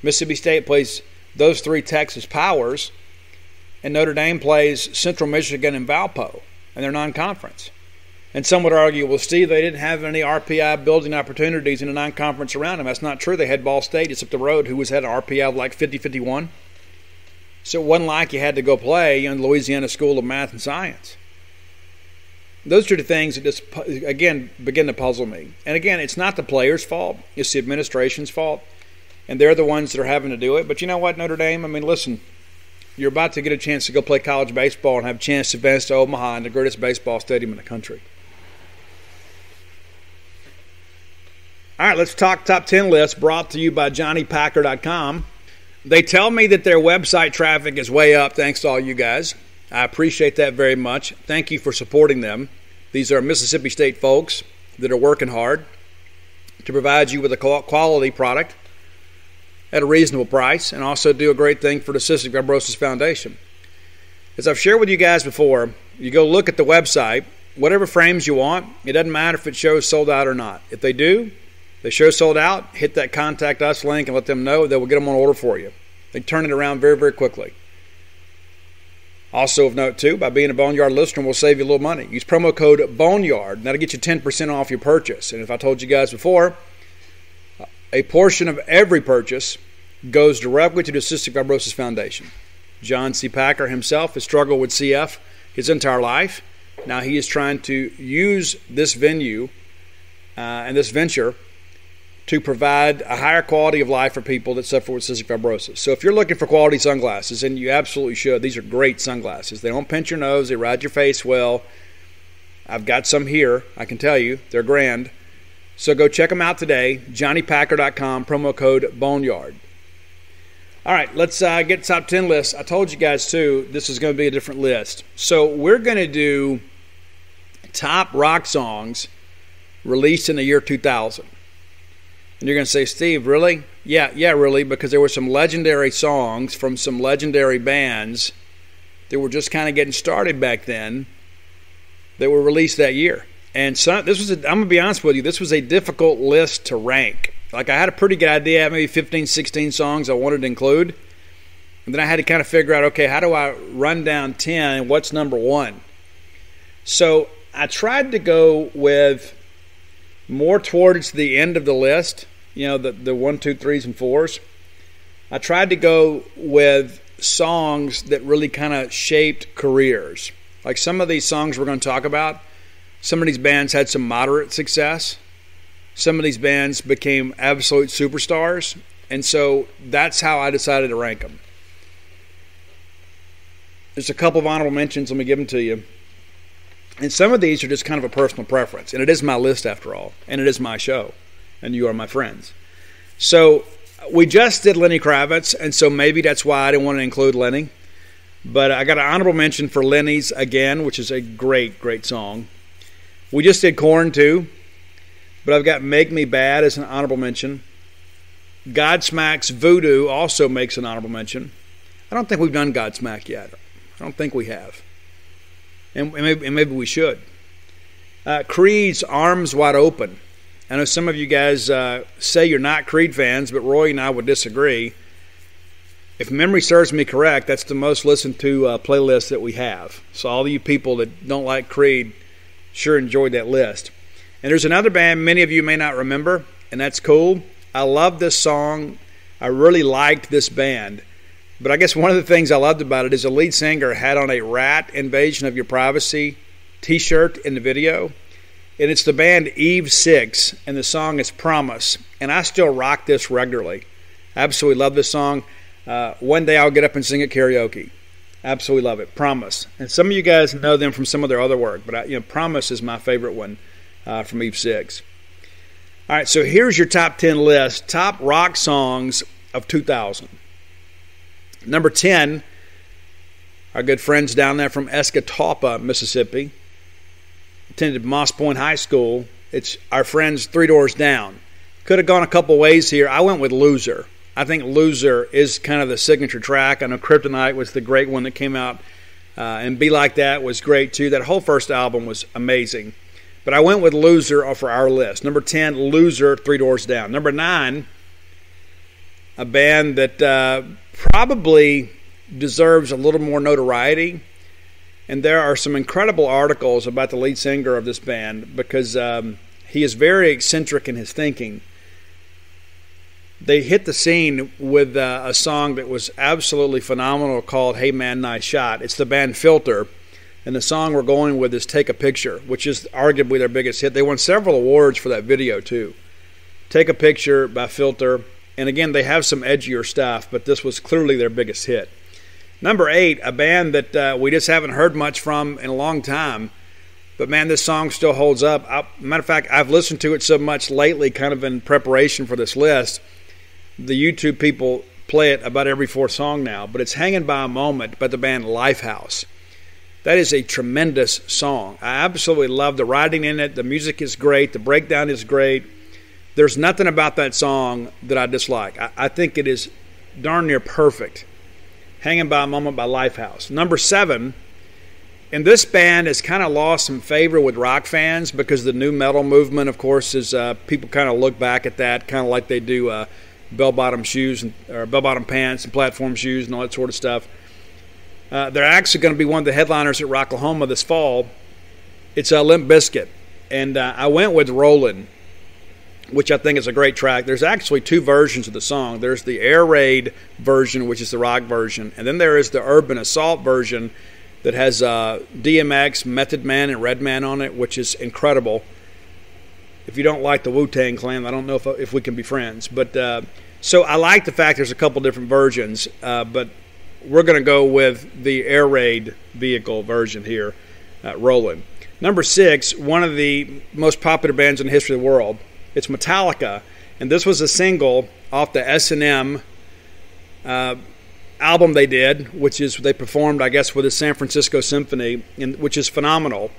Mississippi State plays those three Texas powers, and Notre Dame plays Central Michigan and Valpo, and they're non-conference. And some would argue, well, Steve, they didn't have any RPI building opportunities in a non-conference around them. That's not true. They had Ball State it's up the road, who was had an RPI of like 50-51. So it wasn't like you had to go play in Louisiana School of Math and Science. Those are the things that just, again, begin to puzzle me. And again, it's not the players' fault. It's the administration's fault and they're the ones that are having to do it. But you know what, Notre Dame? I mean, listen, you're about to get a chance to go play college baseball and have a chance to advance to Omaha in the greatest baseball stadium in the country. All right, let's talk top 10 list brought to you by JohnnyPacker.com. They tell me that their website traffic is way up thanks to all you guys. I appreciate that very much. Thank you for supporting them. These are Mississippi State folks that are working hard to provide you with a quality product at a reasonable price and also do a great thing for the Cystic Fibrosis Foundation. As I've shared with you guys before, you go look at the website, whatever frames you want, it doesn't matter if it shows sold out or not. If they do, they show sold out, hit that contact us link and let them know, they will get them on order for you. They turn it around very, very quickly. Also of note too, by being a Boneyard listener, we'll save you a little money. Use promo code Boneyard. That'll get you 10% off your purchase. And if I told you guys before, a portion of every purchase goes directly to the Cystic Fibrosis Foundation. John C. Packer himself has struggled with CF his entire life. Now he is trying to use this venue uh, and this venture to provide a higher quality of life for people that suffer with cystic fibrosis. So if you're looking for quality sunglasses, and you absolutely should, these are great sunglasses. They don't pinch your nose, they ride your face well. I've got some here, I can tell you, they're grand. So go check them out today, johnnypacker.com, promo code Boneyard. All right, let's uh, get top 10 list. I told you guys too, this is going to be a different list. So we're going to do top rock songs released in the year 2000. And you're going to say, Steve, really? Yeah, yeah, really, because there were some legendary songs from some legendary bands that were just kind of getting started back then that were released that year. And some, this was, a, I'm going to be honest with you, this was a difficult list to rank. Like, I had a pretty good idea, maybe 15, 16 songs I wanted to include. And then I had to kind of figure out, okay, how do I run down 10 and what's number one? So I tried to go with more towards the end of the list you know, the, the one, two, threes, and fours. I tried to go with songs that really kind of shaped careers. Like some of these songs we're going to talk about, some of these bands had some moderate success. Some of these bands became absolute superstars. And so that's how I decided to rank them. There's a couple of honorable mentions. Let me give them to you. And some of these are just kind of a personal preference. And it is my list after all. And it is my show and you are my friends. So we just did Lenny Kravitz, and so maybe that's why I didn't want to include Lenny. But I got an honorable mention for Lenny's again, which is a great, great song. We just did Korn too, but I've got Make Me Bad as an honorable mention. Godsmack's Voodoo also makes an honorable mention. I don't think we've done Godsmack yet. I don't think we have. And maybe, and maybe we should. Uh, Creed's Arms Wide Open I know some of you guys uh, say you're not Creed fans, but Roy and I would disagree. If memory serves me correct, that's the most listened to uh, playlist that we have. So all you people that don't like Creed sure enjoyed that list. And there's another band many of you may not remember, and that's cool. I love this song. I really liked this band. But I guess one of the things I loved about it is the lead singer had on a Ratt invasion of your privacy t shirt in the video and it's the band Eve Six, and the song is Promise. And I still rock this regularly. Absolutely love this song. Uh, one day I'll get up and sing it karaoke. Absolutely love it. Promise. And some of you guys know them from some of their other work, but I, you know, Promise is my favorite one uh, from Eve Six. All right, so here's your top 10 list top rock songs of 2000. Number 10, our good friends down there from Escatawpa, Mississippi attended Moss Point High School. It's our friends three doors down. Could have gone a couple ways here. I went with Loser. I think Loser is kind of the signature track. I know Kryptonite was the great one that came out, uh, and Be Like That was great too. That whole first album was amazing. But I went with Loser for our list. Number 10, Loser, Three Doors Down. Number 9, a band that uh, probably deserves a little more notoriety and there are some incredible articles about the lead singer of this band because um, he is very eccentric in his thinking. They hit the scene with uh, a song that was absolutely phenomenal called Hey Man, Nice Shot. It's the band Filter. And the song we're going with is Take a Picture, which is arguably their biggest hit. They won several awards for that video, too. Take a Picture by Filter. And again, they have some edgier stuff, but this was clearly their biggest hit. Number eight, a band that uh, we just haven't heard much from in a long time. But man, this song still holds up. I, matter of fact, I've listened to it so much lately, kind of in preparation for this list. The YouTube people play it about every fourth song now, but it's Hanging by a Moment by the band Lifehouse. That is a tremendous song. I absolutely love the writing in it. The music is great. The breakdown is great. There's nothing about that song that I dislike. I, I think it is darn near perfect. Hanging by a Moment by Lifehouse. Number seven, and this band has kind of lost some favor with rock fans because the new metal movement, of course, is uh, people kind of look back at that kind of like they do uh, bell bottom shoes and or bell bottom pants and platform shoes and all that sort of stuff. Uh, they're actually going to be one of the headliners at Rocklahoma this fall. It's a Limp Bizkit. and uh, I went with Rollin', which I think is a great track. There's actually two versions of the song. There's the Air Raid version, which is the rock version, and then there is the Urban Assault version that has uh, DMX, Method Man, and Redman on it, which is incredible. If you don't like the Wu Tang Clan, I don't know if if we can be friends. But uh, so I like the fact there's a couple different versions, uh, but we're going to go with the Air Raid vehicle version here, uh, Rollin'. Number six, one of the most popular bands in the history of the world. It's Metallica, and this was a single off the S and M uh, album they did, which is they performed, I guess, with the San Francisco Symphony, and, which is phenomenal.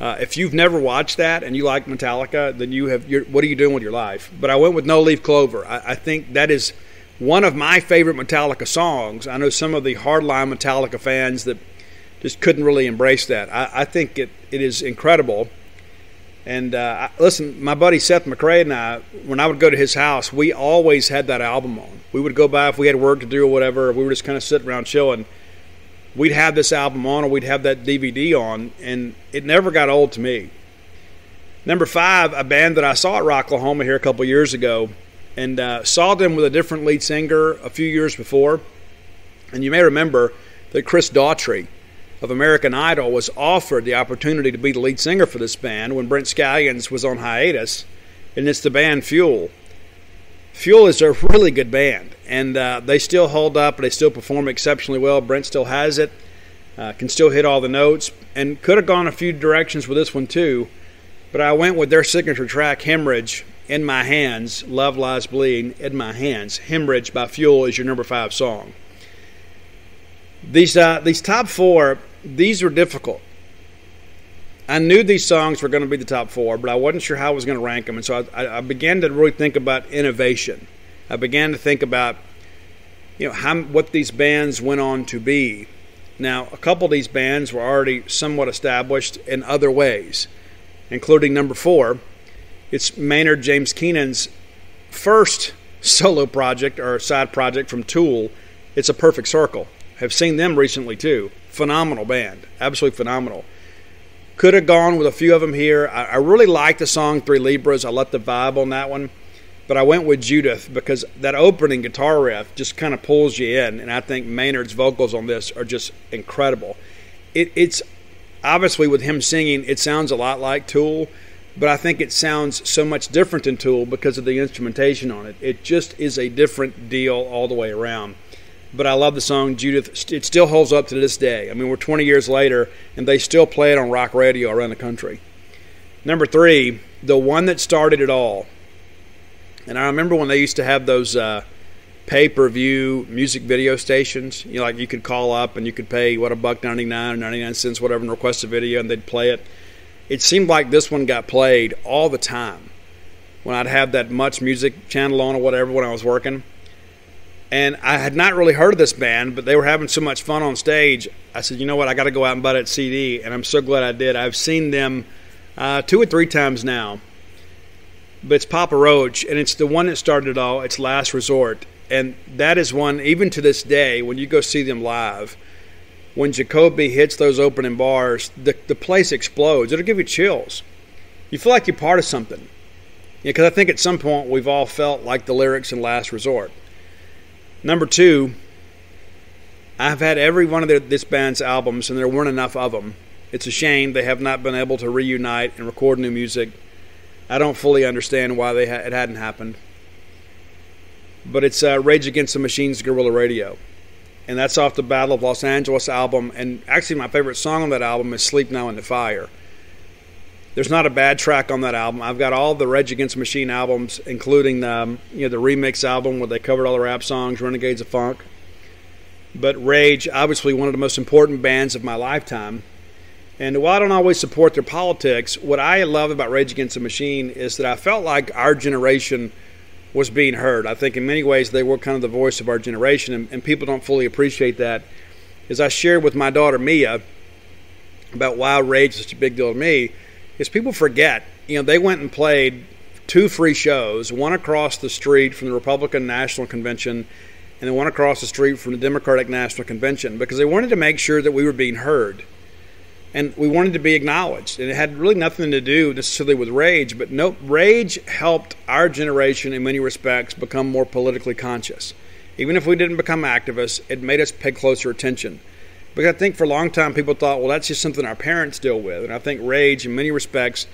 Uh, if you've never watched that and you like Metallica, then you have. what are you doing with your life? But I went with No Leaf Clover. I, I think that is one of my favorite Metallica songs. I know some of the hardline Metallica fans that just couldn't really embrace that. I, I think it, it is incredible. And uh, listen, my buddy Seth McRae and I, when I would go to his house, we always had that album on. We would go by if we had work to do or whatever. We were just kind of sitting around chilling. We'd have this album on, or we'd have that DVD on, and it never got old to me. Number five, a band that I saw at Rocklahoma here a couple years ago, and uh, saw them with a different lead singer a few years before. And you may remember that Chris Daughtry of American Idol was offered the opportunity to be the lead singer for this band when Brett Scallions was on hiatus, and it's the band Fuel. Fuel is a really good band, and uh, they still hold up. They still perform exceptionally well. Brett still has it, uh, can still hit all the notes, and could have gone a few directions with this one too. But I went with their signature track, Hemorrhage, in My Hands, Love Lies Bleeding, in My Hands. Hemorrhage by Fuel is your number five song. These, uh, these top four these were difficult. I knew these songs were going to be the top four, but I wasn't sure how I was going to rank them. And so I, I began to really think about innovation. I began to think about, you know, how, what these bands went on to be. Now, a couple of these bands were already somewhat established in other ways, including number four. It's Maynard James Keenan's first solo project or side project from Tool. It's a perfect circle. Have seen them recently too phenomenal band, absolutely phenomenal. Could have gone with a few of them here. I, I really like the song Three Libras. I let the vibe on that one, but I went with Judith because that opening guitar riff just kind of pulls you in, and I think Maynard's vocals on this are just incredible. It, it's obviously with him singing, it sounds a lot like Tool, but I think it sounds so much different than Tool because of the instrumentation on it. It just is a different deal all the way around but I love the song Judith. It still holds up to this day. I mean, we're 20 years later, and they still play it on rock radio around the country. Number three, the one that started it all. And I remember when they used to have those uh, pay-per-view music video stations. You know, like you could call up and you could pay what a buck ninety-nine or ninety-nine cents, whatever, and request a video, and they'd play it. It seemed like this one got played all the time when I'd have that much music channel on or whatever when I was working and I had not really heard of this band, but they were having so much fun on stage. I said, you know what, I got to go out and buy that CD, and I'm so glad I did. I've seen them uh, two or three times now. But it's Papa Roach, and it's the one that started it all. It's Last Resort, and that is one even to this day when you go see them live. When Jacoby hits those opening bars, the the place explodes. It'll give you chills. You feel like you're part of something. Because yeah, I think at some point we've all felt like the lyrics in Last Resort. Number two, I've had every one of their, this band's albums, and there weren't enough of them. It's a shame they have not been able to reunite and record new music. I don't fully understand why they ha- it hadn't happened. But it's uh, Rage Against the Machine's Guerrilla Radio. And that's off the Battle of Los Angeles album. And actually, my favorite song on that album is Sleep Now in the Fire. There's not a bad track on that album. I've got all the Rage Against the Machine albums, including um, you know the remix album where they covered all the rap songs, Renegades of Funk. But Rage, obviously one of the most important bands of my lifetime. And while I don't always support their politics, what I love about Rage Against the Machine is that I felt like our generation was being heard. I think in many ways they were kind of the voice of our generation, and, and people don't fully appreciate that. As I shared with my daughter Mia about why Rage is such a big deal to me, is people forget. You know, they went and played two free shows, one across the street from the Republican National Convention and then one across the street from the Democratic National Convention because they wanted to make sure that we were being heard. And we wanted to be acknowledged. And it had really nothing to do necessarily with rage, but no, rage helped our generation in many respects become more politically conscious. Even if we didn't become activists, it made us pay closer attention. Because I think for a long time people thought, well, that's just something our parents deal with. And I think rage, in many respects,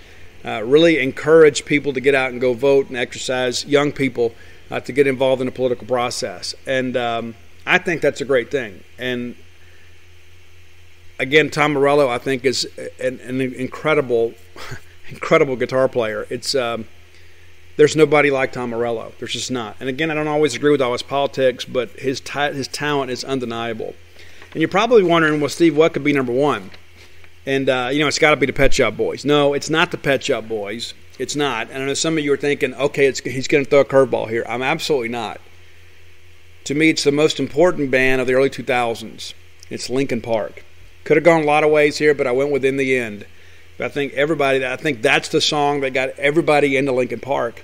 uh, really encouraged people to get out and go vote and exercise, young people uh, to get involved in the political process. And um, I think that's a great thing. And again, Tom Morello, I think, is an, an incredible, incredible guitar player. It's um, there's nobody like Tom Morello. There's just not. And again, I don't always agree with all his politics, but his his talent is undeniable. And you're probably wondering, well, Steve, what could be number one? And uh, you know, it's got to be the Pet Shop Boys. No, it's not the Pet Shop Boys. It's not. And I know some of you are thinking, okay, he's going to throw a curveball here. I'm absolutely not. To me, it's the most important band of the early 2000s. It's Linkin Park. Could have gone a lot of ways here, but I went within the end. But I think everybody, I think that's the song that got everybody into Linkin Park.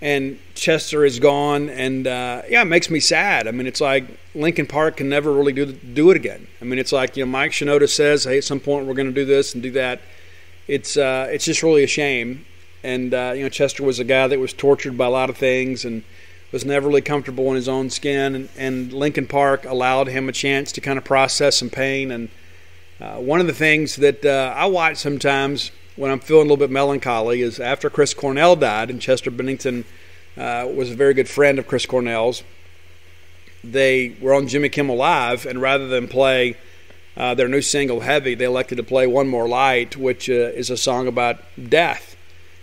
And Chester is gone, and uh, yeah, it makes me sad. I mean, it's like Linkin Park can never really do do it again. I mean, it's like you know, Mike Shinoda says, "Hey, at some point we're going to do this and do that." It's uh, it's just really a shame and uh, you know, Chester was a guy that was tortured by a lot of things and was never really comfortable in his own skin. And, and Linkin Park allowed him a chance to kind of process some pain. And uh, one of the things that uh, I watch sometimes when I'm feeling a little bit melancholy is after Chris Cornell died, and Chester Bennington uh, was a very good friend of Chris Cornell's. They were on Jimmy Kimmel Live, and rather than play uh, their new single "Heavy," they elected to play "One More Light," which uh, is a song about death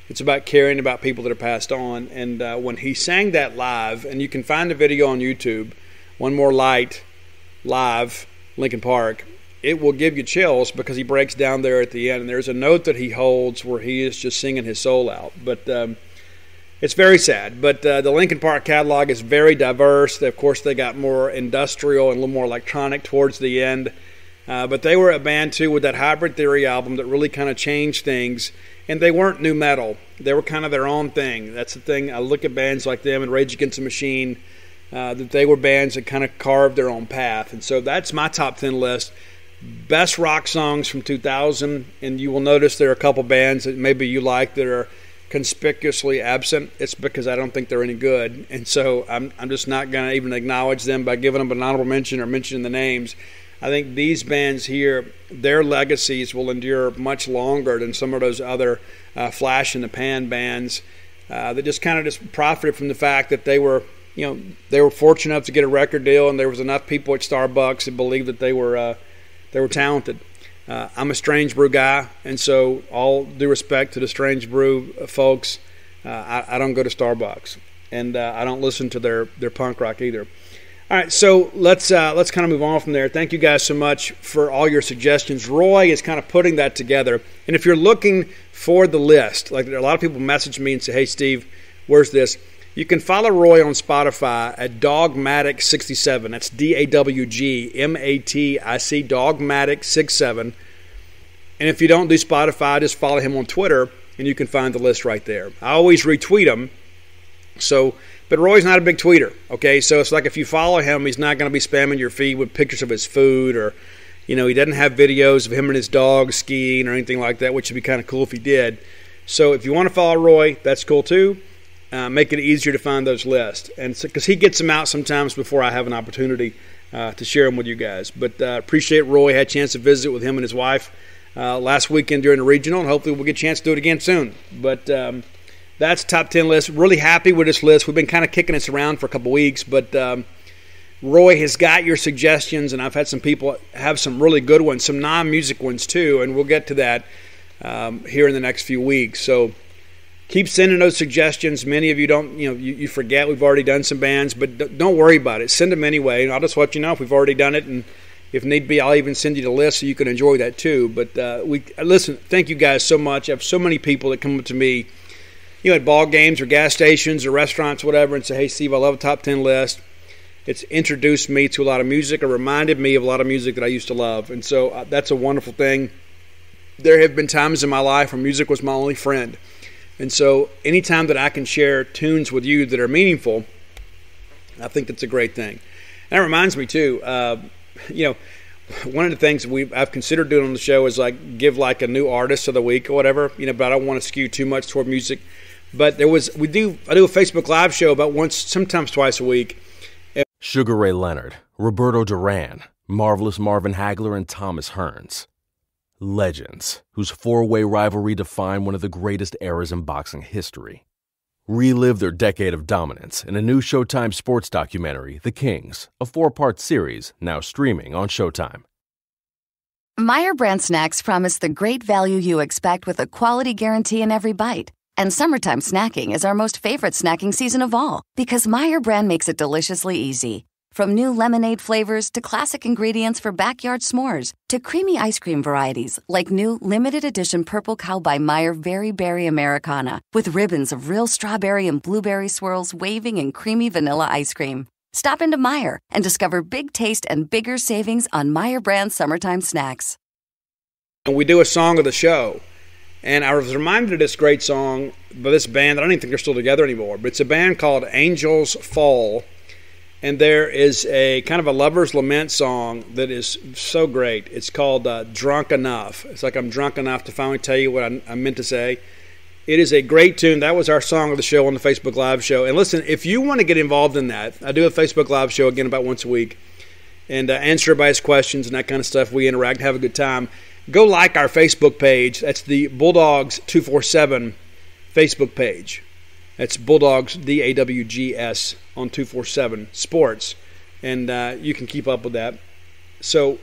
it's about caring about people that are passed on. And uh, when he sang that live, and you can find the video on YouTube, One More Light live, Linkin Park, it will give you chills because he breaks down there at the end. And there's a note that he holds where he is just singing his soul out. But um, it's very sad. But uh, the Linkin Park catalog is very diverse. Of course, they got more industrial and a little more electronic towards the end. Uh, but they were a band too with that Hybrid Theory album that really kind of changed things and they weren't new metal. They were kind of their own thing. That's the thing. I look at bands like them and Rage Against the Machine, uh, that they were bands that kind of carved their own path. And so that's my top 10 list. Best rock songs from 2000. And you will notice there are a couple bands that maybe you like that are conspicuously absent. It's because I don't think they're any good. And so I'm, I'm just not going to even acknowledge them by giving them an honorable mention or mentioning the names. I think these bands here, their legacies will endure much longer than some of those other uh, flash in the pan bands uh, that just kind of just profited from the fact that they were, you know, they were fortunate enough to get a record deal, and there was enough people at Starbucks that believed that they were uh, they were talented. Uh, I'm a Strange Brew guy, and so all due respect to the Strange Brew folks, uh, I, I, don't go to Starbucks, and uh, I don't listen to their their punk rock either. All right, so let's uh, let's kind of move on from there. Thank you guys so much for all your suggestions. Roy is kind of putting that together, and if you're looking for the list, like a lot of people message me and say, "Hey, Steve, where's this?" You can follow Roy on Spotify at Dawgmatic67. That's D A W G M A T I C Dawgmatic67. And if you don't do Spotify, just follow him on Twitter, and you can find the list right there. I always retweet him. so but Roy's not a big tweeter, okay? So it's like if you follow him, he's not going to be spamming your feed with pictures of his food or, you know, he doesn't have videos of him and his dog skiing or anything like that, which would be kind of cool if he did. So if you want to follow Roy, that's cool too. Uh, make it easier to find those lists, and because so, he gets them out sometimes before I have an opportunity uh, to share them with you guys. But uh, appreciate Roy had a chance to visit with him and his wife uh, last weekend during the regional, and hopefully we'll get a chance to do it again soon. But um, that's top 10 list. Really happy with this list. We've been kind of kicking this around for a couple weeks, but um, Roy has got your suggestions, and I've had some people have some really good ones, some non music ones too, and we'll get to that um, here in the next few weeks. So keep sending those suggestions. Many of you don't, you know, you, you forget we've already done some bands, but don't worry about it. Send them anyway. I'll just let you know if we've already done it, and if need be, I'll even send you the list so you can enjoy that too. But uh, we listen. Thank you guys so much. I have so many people that come up to me you know, at ball games or gas stations or restaurants, whatever, and say, "Hey, Steve, I love a top ten list." It's introduced me to a lot of music or reminded me of a lot of music that I used to love, and so uh, that's a wonderful thing. There have been times in my life where music was my only friend. And so, anytime that I can share tunes with you that are meaningful, I think that's a great thing. And it reminds me too, uh, you know, one of the things we I've considered doing on the show is like give like a new artist of the week or whatever, you know, but I don't want to skew too much toward music. But there was we do I do a Facebook live show about once sometimes twice a week. Sugar Ray Leonard, Roberto Duran, Marvelous Marvin Hagler, and Thomas Hearns. Legends, whose four way rivalry defined one of the greatest eras in boxing history. Relive their decade of dominance in a new Showtime sports documentary, The Kings, a four part series now streaming on Showtime. Meijer brand snacks promise the great value you expect with a quality guarantee in every bite. And summertime snacking is our most favorite snacking season of all because Meijer brand makes it deliciously easy. From new lemonade flavors to classic ingredients for backyard s'mores to creamy ice cream varieties like new limited edition Purple Cow by Meijer Very Berry Americana with ribbons of real strawberry and blueberry swirls waving in creamy vanilla ice cream. Stop into Meijer and discover big taste and bigger savings on Meijer brand summertime snacks. And we do a song of the show. And I was reminded of this great song by this band. that I don't even think they're still together anymore, but it's a band called Angels Fall and there is a kind of a lover's lament song that is so great. It's called uh, "Drunk Enough." It's like I'm drunk enough to finally tell you what I, I meant to say. It is a great tune. That was our song of the show on the Facebook Live show. And listen, if you want to get involved in that, I do a Facebook Live show again about once a week, and uh, answer everybody's questions and that kind of stuff. We interact, have a good time. Go like our Facebook page. That's the Bulldogs two four seven Facebook page. That's Bulldogs D A W G S on 247 Sports, and uh, you can keep up with that. So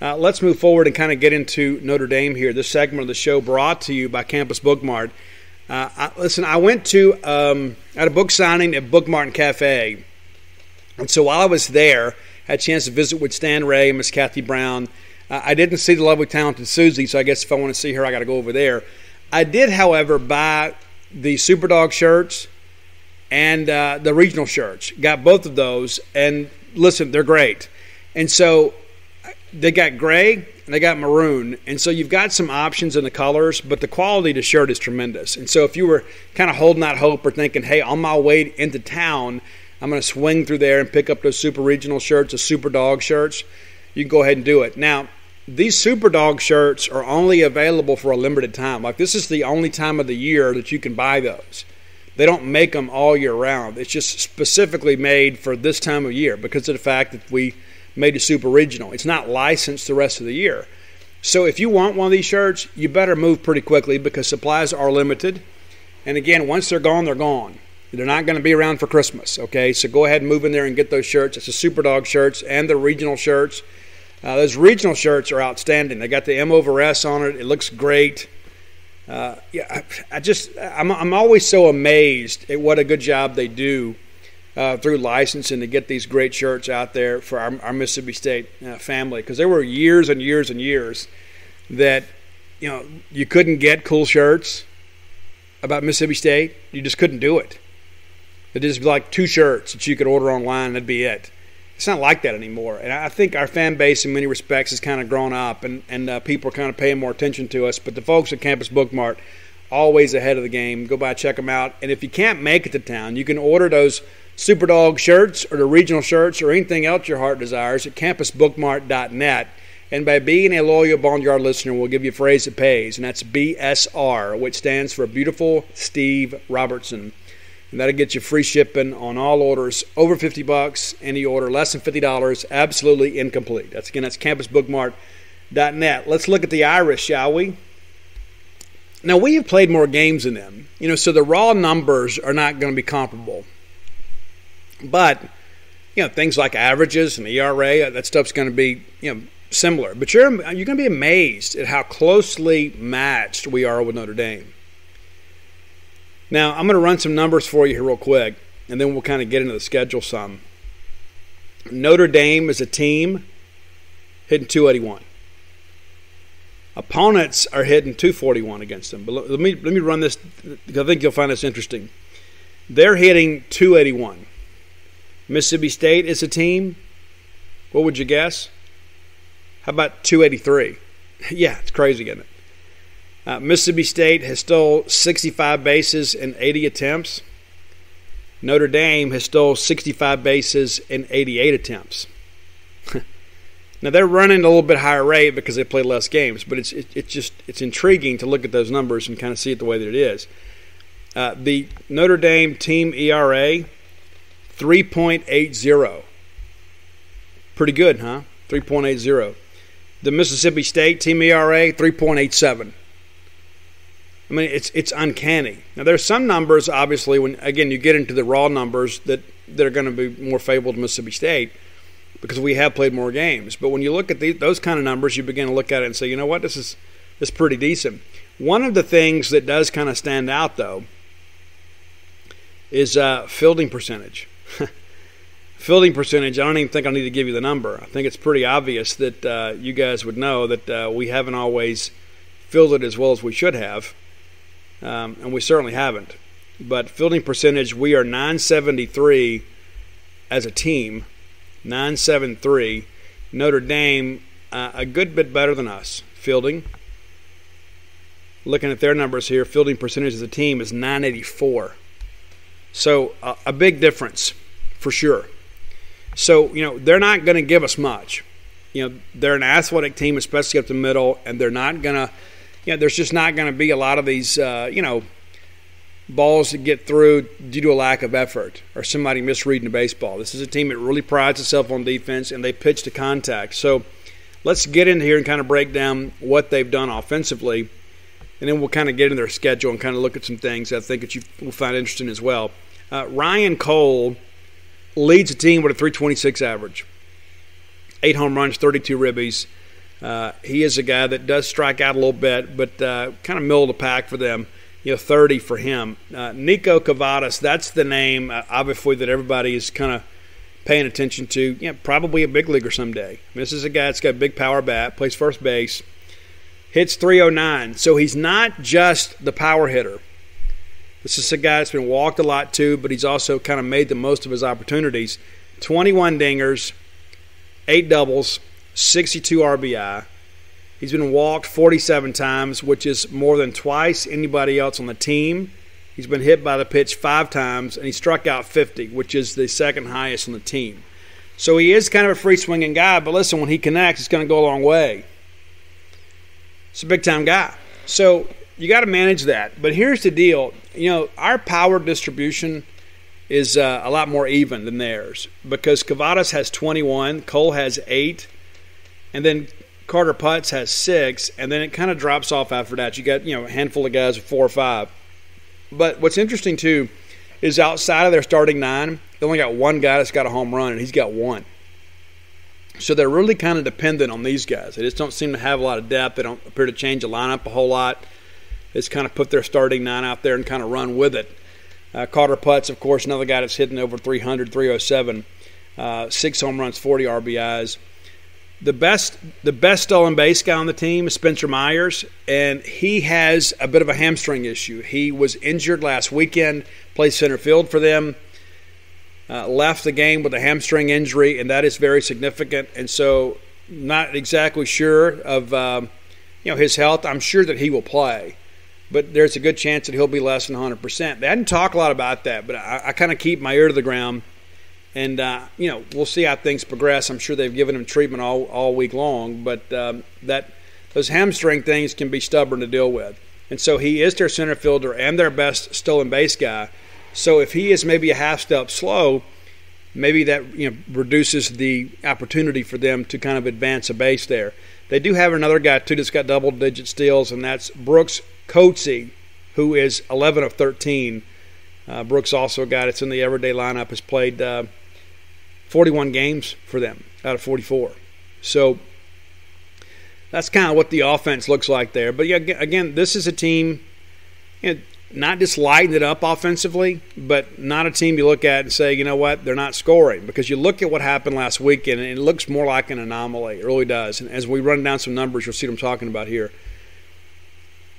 uh, let's move forward and kind of get into Notre Dame here. This segment of the show brought to you by Campus Bookmart. Uh, I, listen, I went to um, at a book signing at Book Mart Cafe, and so while I was there, I had a chance to visit with Stan Ray and Miss Kathy Brown. Uh, I didn't see the lovely, talented Susie, so I guess if I want to see her, I got to go over there. I did, however, buy the Superdog shirts and uh, the regional shirts. Got both of those, and listen, they're great. And so they got gray and they got maroon, and so you've got some options in the colors, but the quality of the shirt is tremendous. And so if you were kind of holding out hope or thinking, hey, on my way into town, I'm going to swing through there and pick up those super regional shirts, the super dog shirts, you can go ahead and do it. Now, these super dog shirts are only available for a limited time. Like this is the only time of the year that you can buy those. They don't make them all year round. It's just specifically made for this time of year because of the fact that we made it super regional. It's not licensed the rest of the year. So if you want one of these shirts, you better move pretty quickly because supplies are limited. And again, once they're gone, they're gone. They're not going to be around for Christmas. Okay, so go ahead and move in there and get those shirts. It's the Super Dog shirts and the regional shirts. Uh, those regional shirts are outstanding. They got the M over S on it. It looks great. Uh, yeah, I, I, just I'm I'm always so amazed at what a good job they do uh, through licensing to get these great shirts out there for our, our Mississippi State uh, family because there were years and years and years that you know you couldn't get cool shirts about Mississippi State. You just couldn't do it. It'd just be like two shirts that you could order online. and That'd be it it's not like that anymore. And I think our fan base, in many respects, has kind of grown up, and and uh, people are kind of paying more attention to us. But the folks at Campus Bookmart, always ahead of the game. Go by, check them out. And if you can't make it to town, you can order those Superdog shirts or the regional shirts or anything else your heart desires at campusbookmart.net. And by being a loyal Boneyard listener, we'll give you a phrase that pays, and that's BSR, which stands for Beautiful Steve Robertson and that'll get you free shipping on all orders over 50 bucks. Any order less than $50, absolutely incomplete. That's again, that's campusbookmart.net. Let's look at the Irish, shall we? Now we have played more games than them, you know, so the raw numbers are not going to be comparable. But you know, things like averages and ERA, uh, that stuff's going to be you know similar. But you're you're going to be amazed at how closely matched we are with Notre Dame. Now, I'm going to run some numbers for you here, real quick, and then we'll kind of get into the schedule some. Notre Dame is a team hitting 281. Opponents are hitting 241 against them. But let me let me run this. I think you'll find this interesting. They're hitting 281. Mississippi State is a team. What would you guess? How about 283? yeah, it's crazy, isn't it? Uh, Mississippi State has stole 65 bases in 80 attempts. Notre Dame has stole 65 bases in 88 attempts. now they're running a little bit higher rate because they play less games, but it's it, it's just it's intriguing to look at those numbers and kind of see it the way that it is. Uh, the Notre Dame team ERA 3.80. Pretty good, huh? 3.80. The Mississippi State team ERA 3.87. I mean, it's it's uncanny. Now, there's some numbers, obviously, when again you get into the raw numbers that that are going to be more favorable to Mississippi State because we have played more games. But when you look at the, those kind of numbers, you begin to look at it and say, you know what, this is this is pretty decent. One of the things that does kind of stand out, though, is uh, fielding percentage. fielding percentage. I don't even think I need to give you the number. I think it's pretty obvious that uh, you guys would know that uh, we haven't always fielded as well as we should have um, and we certainly haven't. But fielding percentage, we are 973 as a team, 973. Notre Dame, uh, a good bit better than us fielding. Looking at their numbers here, fielding percentage as a team is 984. So uh, a big difference for sure. So, you know, they're not going to give us much. You know, they're an athletic team, especially up the middle, and they're not going to you know, there's just not going to be a lot of these, uh, you know, balls that get through due to a lack of effort or somebody misreading the baseball. This is a team that really prides itself on defense and they pitch to contact. So let's get into here and kind of break down what they've done offensively. And then we'll kind of get into their schedule and kind of look at some things I think that you will find interesting as well. Uh, Ryan Cole leads the team with a 326 average, eight home runs, 32 ribbies. Uh, he is a guy that does strike out a little bit, but uh, kind of middle of the pack for them. You know, 30 for him. Uh, Niko Kavadas, that's the name, uh, obviously, that everybody is kind of paying attention to. Yeah, probably a big leaguer someday. I mean, this is a guy that's got a big power bat, plays first base, hits 309. So he's not just the power hitter. This is a guy that's been walked a lot too, but he's also kind of made the most of his opportunities. 21 dingers, eight doubles, 62 RBI. He's been walked 47 times, which is more than twice anybody else on the team. He's been hit by the pitch five times, and he struck out 50, which is the second highest on the team. So he is kind of a free swinging guy, but listen, when he connects, it's going to go a long way. It's a big time guy. So you got to manage that. But here's the deal you know, our power distribution is uh, a lot more even than theirs because Kavadas has 21, Cole has 8 and then Carter Putz has six, and then it kind of drops off after that. You got you know a handful of guys with four or five. But what's interesting too is outside of their starting nine, they only got one guy that's got a home run, and he's got one. So they're really kind of dependent on these guys. They just don't seem to have a lot of depth. They don't appear to change the lineup a whole lot. They just kind of put their starting nine out there and kind of run with it. Uh, Carter Putz, of course, another guy that's hitting over 300, 307, uh, six home runs, 40 RBIs the best the best stolen base guy on the team is Spencer Myers, and he has a bit of a hamstring issue. He was injured last weekend, played center field for them, uh, left the game with a hamstring injury, and that is very significant. And so, not exactly sure of um, you know his health. I'm sure that he will play, but there's a good chance that he'll be less than 100 percent. They hadn't talked a lot about that, but I, I kind of keep my ear to the ground and uh, you know we'll see how things progress. I'm sure they've given him treatment all, all week long, but um, that those hamstring things can be stubborn to deal with. And so he is their center fielder and their best stolen base guy. So if he is maybe a half step slow, maybe that you know reduces the opportunity for them to kind of advance a base there. They do have another guy too that's got double digit steals, and that's Brooks Coetzee, who is 11 of 13. Uh, Brooks also guy that's in the everyday lineup, has played uh, 41 games for them out of 44. So that's kind of what the offense looks like there. But yeah, again, this is a team, you know, not just lighting it up offensively, but not a team you look at and say, you know what, they're not scoring. Because you look at what happened last weekend, and it looks more like an anomaly. It really does. And as we run down some numbers, you'll see what I'm talking about here.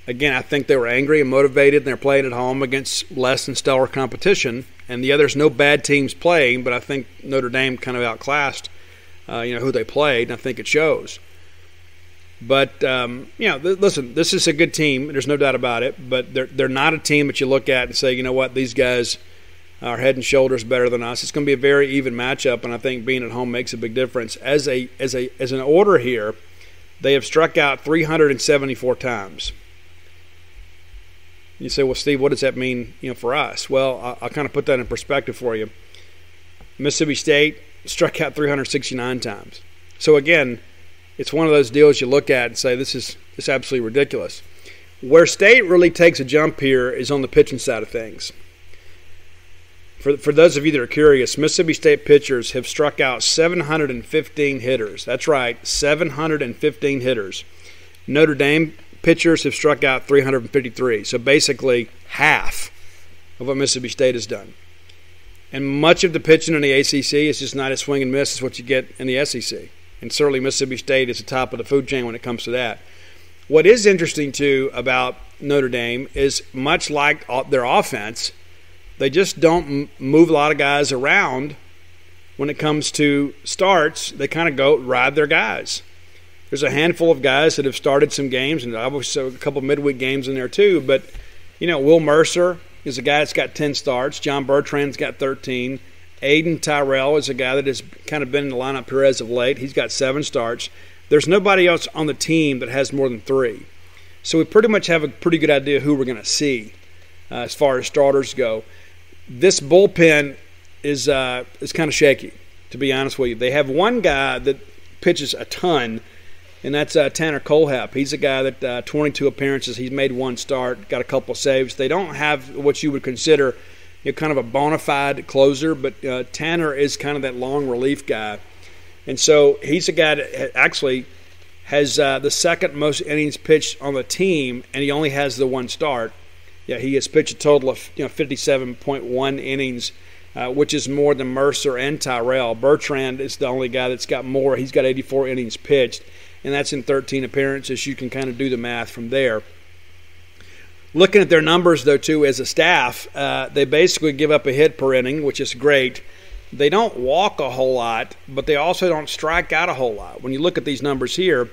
Again, I think they were angry and motivated, and they're playing at home against less than stellar competition and the others no bad teams playing, but I think Notre Dame kind of outclassed, uh, you know, who they played, and I think it shows. But um, you know, th- listen, this is a good team. There's no doubt about it. But they're they're not a team that you look at and say, you know what, these guys are head and shoulders better than us. It's going to be a very even matchup, and I think being at home makes a big difference. As a as a as an order here, they have struck out 374 times. You say, well, Steve, what does that mean, you know, for us? Well, I'll, I'll kind of put that in perspective for you. Mississippi State struck out 369 times. So again, it's one of those deals you look at and say this is this absolutely ridiculous. Where State really takes a jump here is on the pitching side of things. For, for those of you that are curious, Mississippi State pitchers have struck out 715 hitters. That's right, 715 hitters. Notre Dame pitchers have struck out 353. So basically half of what Mississippi State has done. And much of the pitching in the ACC is just not a swing and miss as what you get in the SEC. And certainly Mississippi State is the top of the food chain when it comes to that. What is interesting, too, about Notre Dame is much like their offense, they just don't move a lot of guys around when it comes to starts. They kind of go ride their guys. There's a handful of guys that have started some games, and obviously a couple midweek games in there too. But you know, Will Mercer is a guy that's got 10 starts. John Bertrand's got 13. Aiden Tyrell is a guy that has kind of been in the lineup here as of late. He's got seven starts. There's nobody else on the team that has more than three. So we pretty much have a pretty good idea who we're going to see uh, as far as starters go. This bullpen is uh, is kind of shaky, to be honest with you. They have one guy that pitches a ton, and that's uh, Tanner Kohlhepp. He's a guy that uh, 22 appearances, he's made one start, got a couple saves. They don't have what you would consider you know, kind of a bona fide closer, but uh, Tanner is kind of that long relief guy. And so he's a guy that actually has uh, the second most innings pitched on the team, and he only has the one start. Yeah, he has pitched a total of you know 57.1 innings, uh, which is more than Mercer and Tyrell. Bertrand is the only guy that's got more. He's got 84 innings pitched, and that's in 13 appearances. You can kind of do the math from there. Looking at their numbers, though, too, as a staff, uh, they basically give up a hit per inning, which is great. They don't walk a whole lot, but they also don't strike out a whole lot. When you look at these numbers here,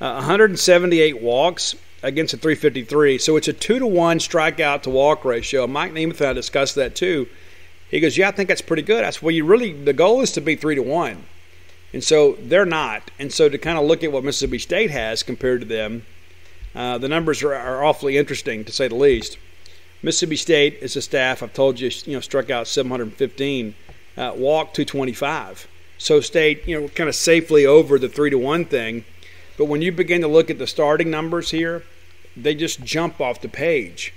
uh, 178 walks against a 353, so it's a two to one strikeout to walk ratio. Mike Nemeth and I discussed that too. He goes, "Yeah, I think that's pretty good." I said, "Well, you really the goal is to be three to one, and so they're not. And so to kind of look at what Mississippi State has compared to them, uh, the numbers are, are, awfully interesting to say the least. Mississippi State is a staff I've told you, you know, struck out 715, uh, walked 225. So State, you know, kind of safely over the three to one thing. But when you begin to look at the starting numbers here, they just jump off the page.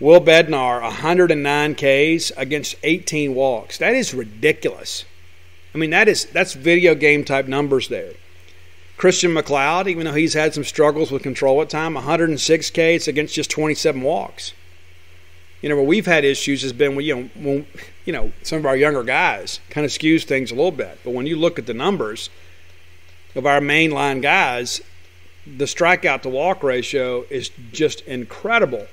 Will Bednar, 109 Ks against 18 walks. That is ridiculous. I mean, that is that's video game type numbers there. Christian MacLeod, even though he's had some struggles with control at time, 106 Ks against just 27 walks. You know, where we've had issues has been you know, when, you know, some of our younger guys kind of skews things a little bit. But when you look at the numbers of our mainline guys, the strikeout to walk ratio is just incredible.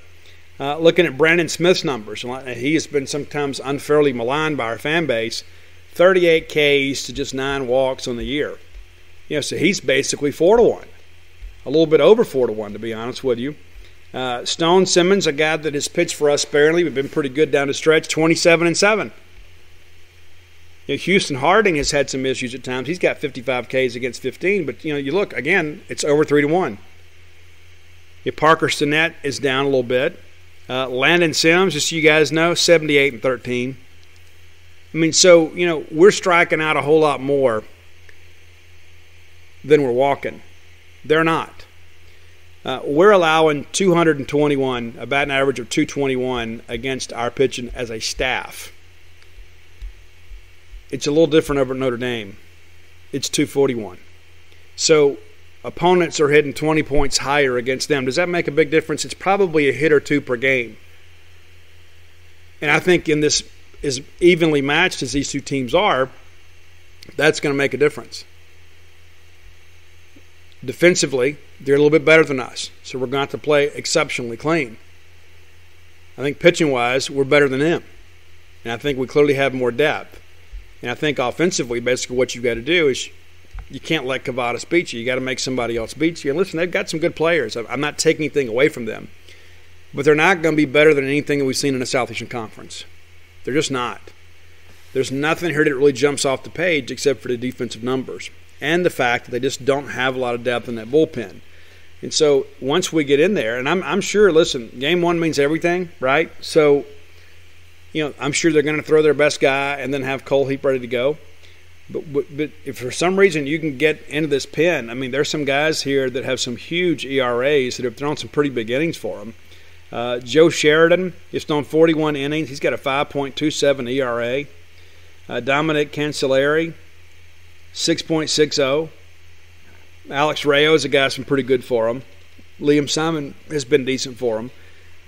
Uh, looking at Brandon Smith's numbers, he has been sometimes unfairly maligned by our fan base. 38 Ks to just nine walks on the year. You know, so he's basically four to one, a little bit over four to one, to be honest with you. Uh, Stone Simmons, a guy that has pitched for us sparingly, we've been pretty good down the stretch, 27 and seven. You know, Houston Harding has had some issues at times. He's got 55 Ks against 15, but you know, you look again, it's over three to one. You know, Parker Stinnett is down a little bit. Uh, Landon Sims, just so you guys know, 78 and 13. I mean, so you know, we're striking out a whole lot more than we're walking. They're not. Uh, we're allowing 221, a batting average of 221 against our pitching as a staff. It's a little different over at Notre Dame. It's 241. So opponents are hitting 20 points higher against them. Does that make a big difference? It's probably a hit or two per game. And I think in this as evenly matched as these two teams are, that's going to make a difference. Defensively, they're a little bit better than us, so we're going to have to play exceptionally clean. I think pitching wise, we're better than them. And I think we clearly have more depth. And I think offensively, basically what you've got to do is you can't let Kavadas beat you. You got to make somebody else beat you. And listen, they've got some good players. I'm not taking anything away from them, but they're not going to be better than anything that we've seen in the Southeastern Conference. They're just not. There's nothing here that really jumps off the page except for the defensive numbers and the fact that they just don't have a lot of depth in that bullpen. And so once we get in there, and I'm, I'm sure, listen, game one means everything, right? So, you know, I'm sure they're going to throw their best guy and then have Kohlhepp ready to go. But, but, but if for some reason you can get into this pen, I mean, there's some guys here that have some huge ERAs that have thrown some pretty big innings for them. Uh, Joe Sheridan has thrown 41 innings. He's got a 5.27 ERA. Uh, Dominic Cancelleri, 6.60. Alex Rayo is a guy that's been pretty good for him. Liam Simon has been decent for him.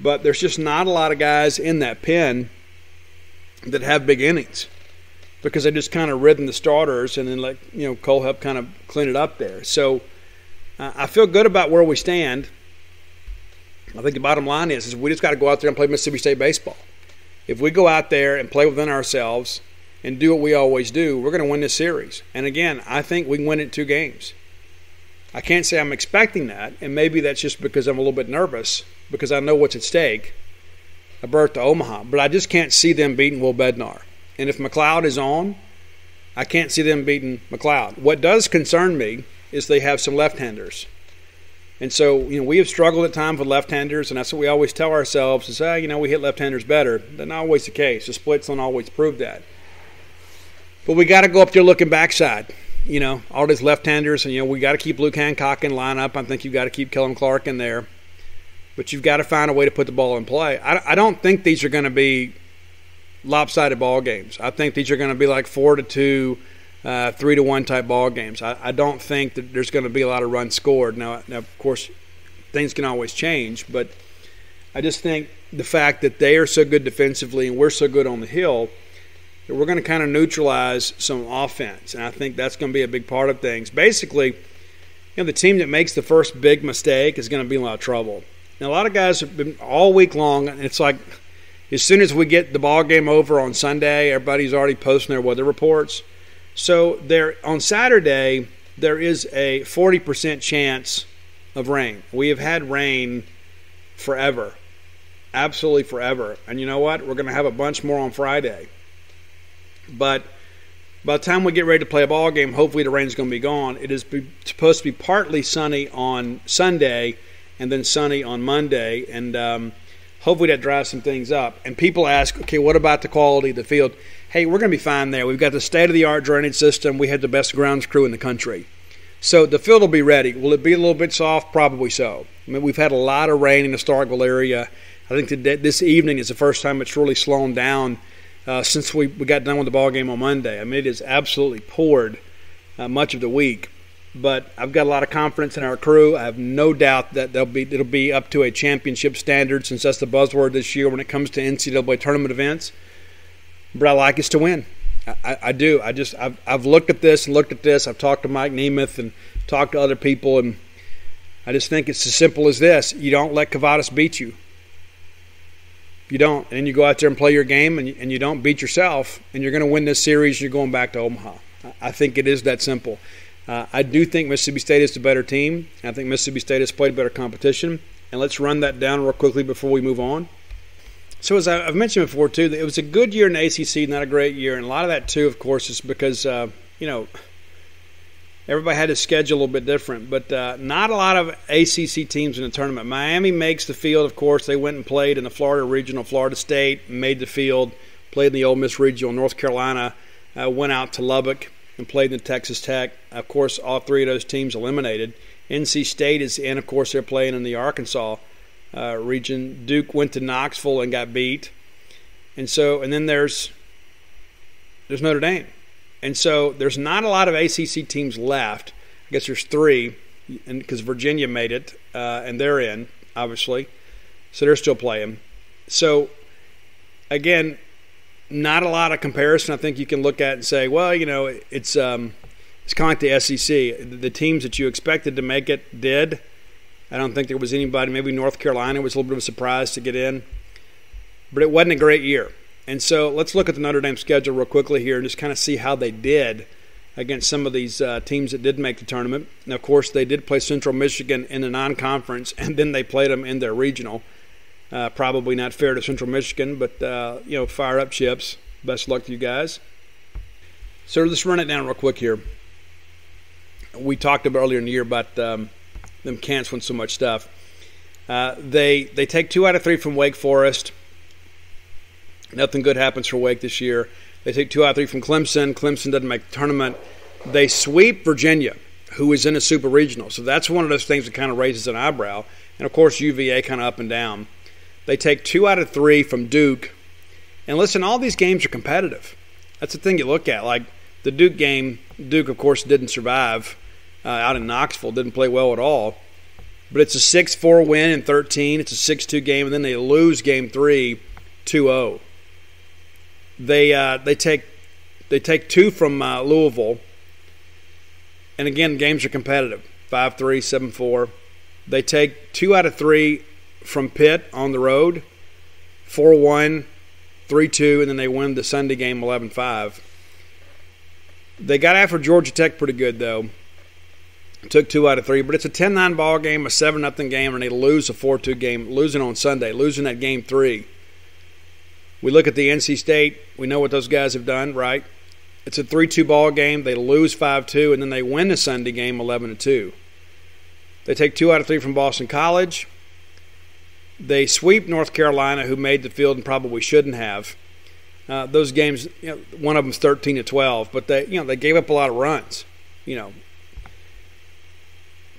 But there's just not a lot of guys in that pen that have big innings because they just kind of ridden the starters and then let you know Kohlhepp kind of clean it up there. So uh, I feel good about where we stand. I think the bottom line is, is we just got to go out there and play Mississippi State baseball. If we go out there and play within ourselves and do what we always do, we're going to win this series. And again, I think we can win it two games. I can't say I'm expecting that, and maybe that's just because I'm a little bit nervous because I know what's at stake. A berth to Omaha, but I just can't see them beating Will Bednar. And if MacLeod is on, I can't see them beating MacLeod. What does concern me is they have some left-handers. And so, you know, we have struggled at times with left-handers, and that's what we always tell ourselves is, ah, you know, we hit left-handers better. That's not always the case. The splits don't always prove that. But we got to go up there looking backside. You know, all these left-handers, and you know, we got to keep Luke Hancock in lineup. I think you've got to keep Kellum Clark in there, but you've got to find a way to put the ball in play. I, I don't think these are going to be lopsided ball games. I think these are going to be like four to two, uh, three to one type ball games. I, I don't think that there's going to be a lot of runs scored. Now, now, of course, things can always change, but I just think the fact that they are so good defensively and we're so good on the hill that we're going to kind of neutralize some offense. And I think that's going to be a big part of things. Basically, you know, the team that makes the first big mistake is going to be in a lot of trouble. Now, a lot of guys have been all week long, and it's like as soon as we get the ball game over on Sunday, everybody's already posting their weather reports. So there on Saturday, there is a 40% chance of rain. We have had rain forever. Absolutely forever. And you know what? We're going to have a bunch more on Friday. But by the time we get ready to play a ball game, hopefully the rain's going to be gone. It is supposed to be partly sunny on Sunday and then sunny on Monday, and um, hopefully that dries some things up. And people ask, okay, what about the quality of the field? Hey, we're going to be fine there. We've got the state of the art drainage system. We had the best grounds crew in the country. So the field will be ready. Will it be a little bit soft? Probably so. I mean, we've had a lot of rain in the Starkville area. I think today, this evening is the first time it's really slowing down uh, since we, we got done with the ball game on Monday. I mean, it has absolutely poured uh, much of the week. But I've got a lot of confidence in our crew. I have no doubt that they'll be it'll be up to a championship standard since that's the buzzword this year when it comes to NCAA tournament events. But I like us to win. I, I do. I just I've, I've looked at this and looked at this. I've talked to Mike Nemeth and talked to other people, and I just think it's as simple as this: you don't let Kavadas beat you. You don't, and you go out there and play your game, and you, and you don't beat yourself, and you're going to win this series. You're going back to Omaha. I think it is that simple. Uh, I do think Mississippi State is the better team. I think Mississippi State has played better competition. And let's run that down real quickly before we move on. So, as I've mentioned before, too, it was a good year in ACC, not a great year. And a lot of that, too, of course, is because, uh, you know, everybody had to schedule a little bit different. But uh, not a lot of ACC teams in the tournament. Miami makes the field, of course. They went and played in the Florida Regional. Florida State made the field, played in the Ole Miss Regional. North Carolina uh, went out to Lubbock and played in the Texas Tech. Of course, all three of those teams eliminated. NC State is in. Of course, they're playing in the Arkansas uh, region. Duke went to Knoxville and got beat. And so, and then there's there's Notre Dame. And so there's not a lot of ACC teams left. I guess there's three, and because Virginia made it, uh, and they're in, obviously. So they're still playing. So again, not a lot of comparison. I think you can look at and say, well, you know, it's um, it's kind of like the SEC. The teams that you expected to make it did. I don't think there was anybody. Maybe North Carolina was a little bit of a surprise to get in, but it wasn't a great year. And so let's look at the Notre Dame schedule real quickly here and just kind of see how they did against some of these uh, teams that did make the tournament. And of course, they did play Central Michigan in the non-conference, and then they played them in their regional. Uh, probably not fair to Central Michigan, but uh, you know, fire up chips. Best luck to you guys. So let's run it down real quick here. We talked about earlier in the year about um, them canceling so much stuff. Uh, they they take two out of three from Wake Forest. Nothing good happens for Wake this year. They take two out of three from Clemson. Clemson doesn't make the tournament. They sweep Virginia, who is in a super regional. So that's one of those things that kind of raises an eyebrow. And of course, UVA kind of up and down. They take two out of three from Duke. And listen, all these games are competitive. That's the thing you look at. Like the Duke game, Duke, of course, didn't survive uh, out in Knoxville, didn't play well at all. But it's a 6 4 win in 13. It's a 6 2 game, and then they lose game three 2 0. They, uh, they, take, they take two from uh, Louisville. And again, games are competitive 5 3, 7 4. They take two out of three from Pitt on the road 4 1, 3 2, and then they win the Sunday game 11 5. They got after Georgia Tech pretty good, though. Took two out of three, but it's a 10 9 ball game, a 7 0 game, and they lose a 4 2 game, losing on Sunday, losing that game three. We look at the NC State, we know what those guys have done, right? It's a 3 2 ball game. They lose 5 2, and then they win the Sunday game 11 2. They take two out of three from Boston College. They sweep North Carolina, who made the field and probably shouldn't have. Uh, those games, you know, one of them's 13 to 12, but they, you know, they gave up a lot of runs. You know,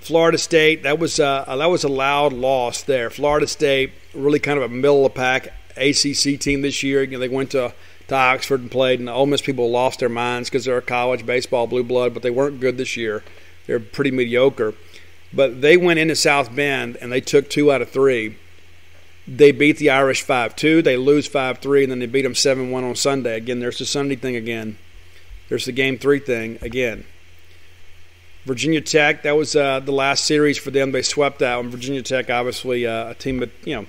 Florida State, that was uh, that was a loud loss there. Florida State, really kind of a middle of the pack ACC team this year. You know, they went to, to Oxford and played, and Ole Miss people lost their minds because they're a college baseball blue blood, but they weren't good this year. They're pretty mediocre. But they went into South Bend and they took two out of three they beat the Irish 5 2. They lose 5 3, and then they beat them 7 1 on Sunday. Again, there's the Sunday thing again. There's the game three thing again. Virginia Tech, that was uh, the last series for them. They swept that one. Virginia Tech, obviously, uh, a team that, you know,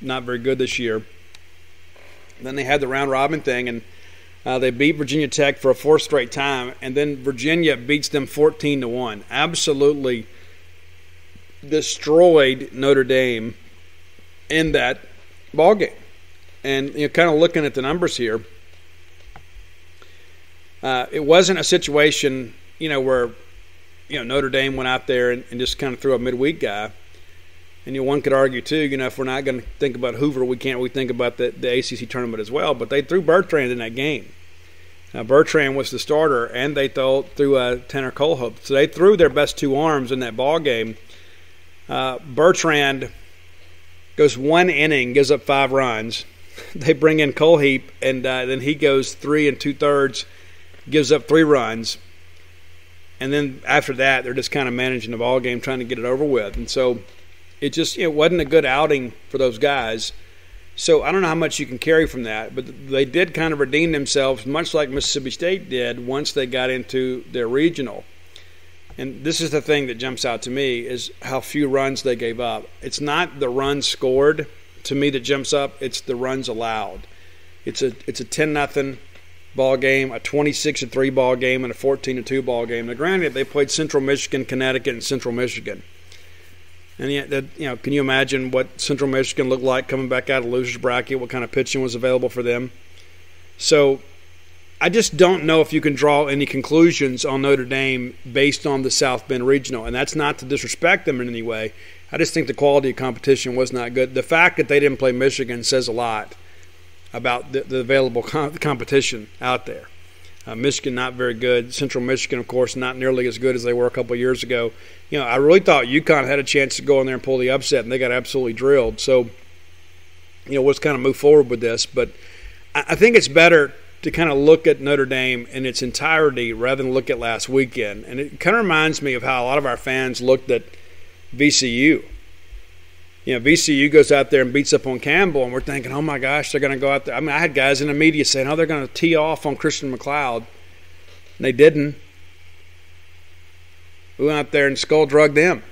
not very good this year. Then they had the round robin thing, and uh, they beat Virginia Tech for a fourth straight time, and then Virginia beats them 14 to 1. Absolutely destroyed Notre Dame in that ball game. And you know, kind of looking at the numbers here, uh, it wasn't a situation, you know, where you know Notre Dame went out there and, and just kind of threw a midweek guy. And you know, one could argue too, you know, if we're not going to think about Hoover, we can't we think about the, the ACC tournament as well. But they threw Bertrand in that game. Now Bertrand was the starter, and they threw, threw uh, Tanner Kohlhepp. So they threw their best two arms in that ball game. Uh, Bertrand goes one inning, gives up five runs. They bring in Kohlhepp, and uh, then he goes three and two thirds, gives up three runs. And then after that, they're just kind of managing the ball game, trying to get it over with. And so it just it wasn't a good outing for those guys. So I don't know how much you can carry from that, but they did kind of redeem themselves, much like Mississippi State did once they got into their regional and this is the thing that jumps out to me is how few runs they gave up. It's not the runs scored to me that jumps up; it's the runs allowed. It's a it's a ten nothing ball game, a twenty six to three ball game, and a fourteen to two ball game. Now, granted, they played Central Michigan, Connecticut, and Central Michigan. And yet, that, you know, can you imagine what Central Michigan looked like coming back out of losers bracket? What kind of pitching was available for them? So I just don't know if you can draw any conclusions on Notre Dame based on the South Bend Regional, and that's not to disrespect them in any way. I just think the quality of competition was not good. The fact that they didn't play Michigan says a lot about the, the available com- competition out there. Uh, Michigan not very good. Central Michigan, of course, not nearly as good as they were a couple of years ago. You know, I really thought UConn had a chance to go in there and pull the upset, and they got absolutely drilled. So, you know, let's kind of move forward with this. But I, I think it's better to kind of look at Notre Dame in its entirety rather than look at last weekend. And it kind of reminds me of how a lot of our fans looked at VCU. You know, VCU goes out there and beats up on Campbell, and we're thinking, oh my gosh, they're going to go out there. I mean, I had guys in the media saying, oh, they're going to tee off on Christian MacLeod. And they didn't. We went out there and skull drugged them.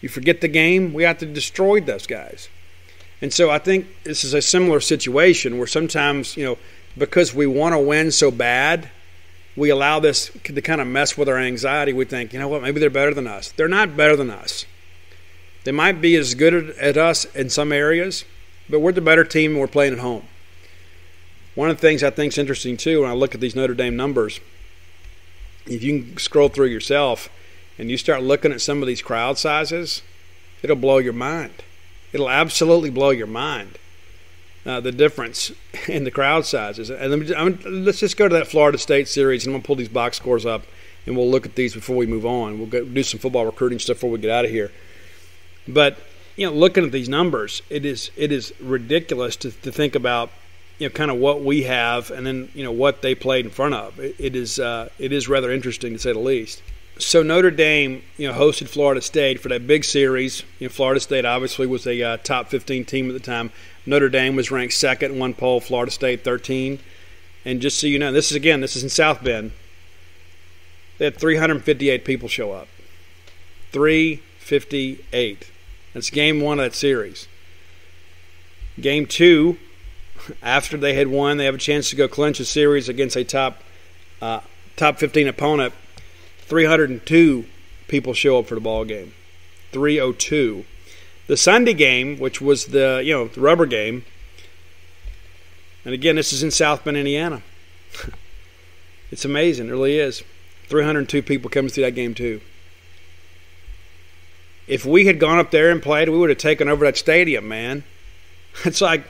You forget the game, we have to destroy those guys. And so I think this is a similar situation where sometimes, you know, because we want to win so bad, we allow this to kind of mess with our anxiety. We think, you know what, maybe they're better than us. They're not better than us. They might be as good at us in some areas, but we're the better team and we're playing at home. One of the things I think is interesting too when I look at these Notre Dame numbers, if you can scroll through yourself and you start looking at some of these crowd sizes, it'll blow your mind. It'll absolutely blow your mind. Uh, the difference in the crowd sizes. And let's just go to that Florida State series, and I'm going to pull these box scores up, and we'll look at these before we move on. We'll go, do some football recruiting stuff before we get out of here. But you know, looking at these numbers, it is it is ridiculous to, to think about you know kind of what we have and then you know what they played in front of. it, it is uh, it is rather interesting to say the least. So Notre Dame, you know, hosted Florida State for that big series. You know, Florida State obviously was a uh, top 15 team at the time. Notre Dame was ranked second in one poll. Florida State 13. And just so you know, this is again, this is in South Bend. They had 358 people show up. 358. That's game one of that series. Game two, after they had won, they have a chance to go clinch a series against a top uh, top 15 opponent. 302 people show up for the ball game. 302. The Sunday game, which was the you know the rubber game, and again this is in South Bend, Indiana. it's amazing, it really is. 302 people coming through that game too if we had gone up there and played, we would have taken over that stadium, man. It's like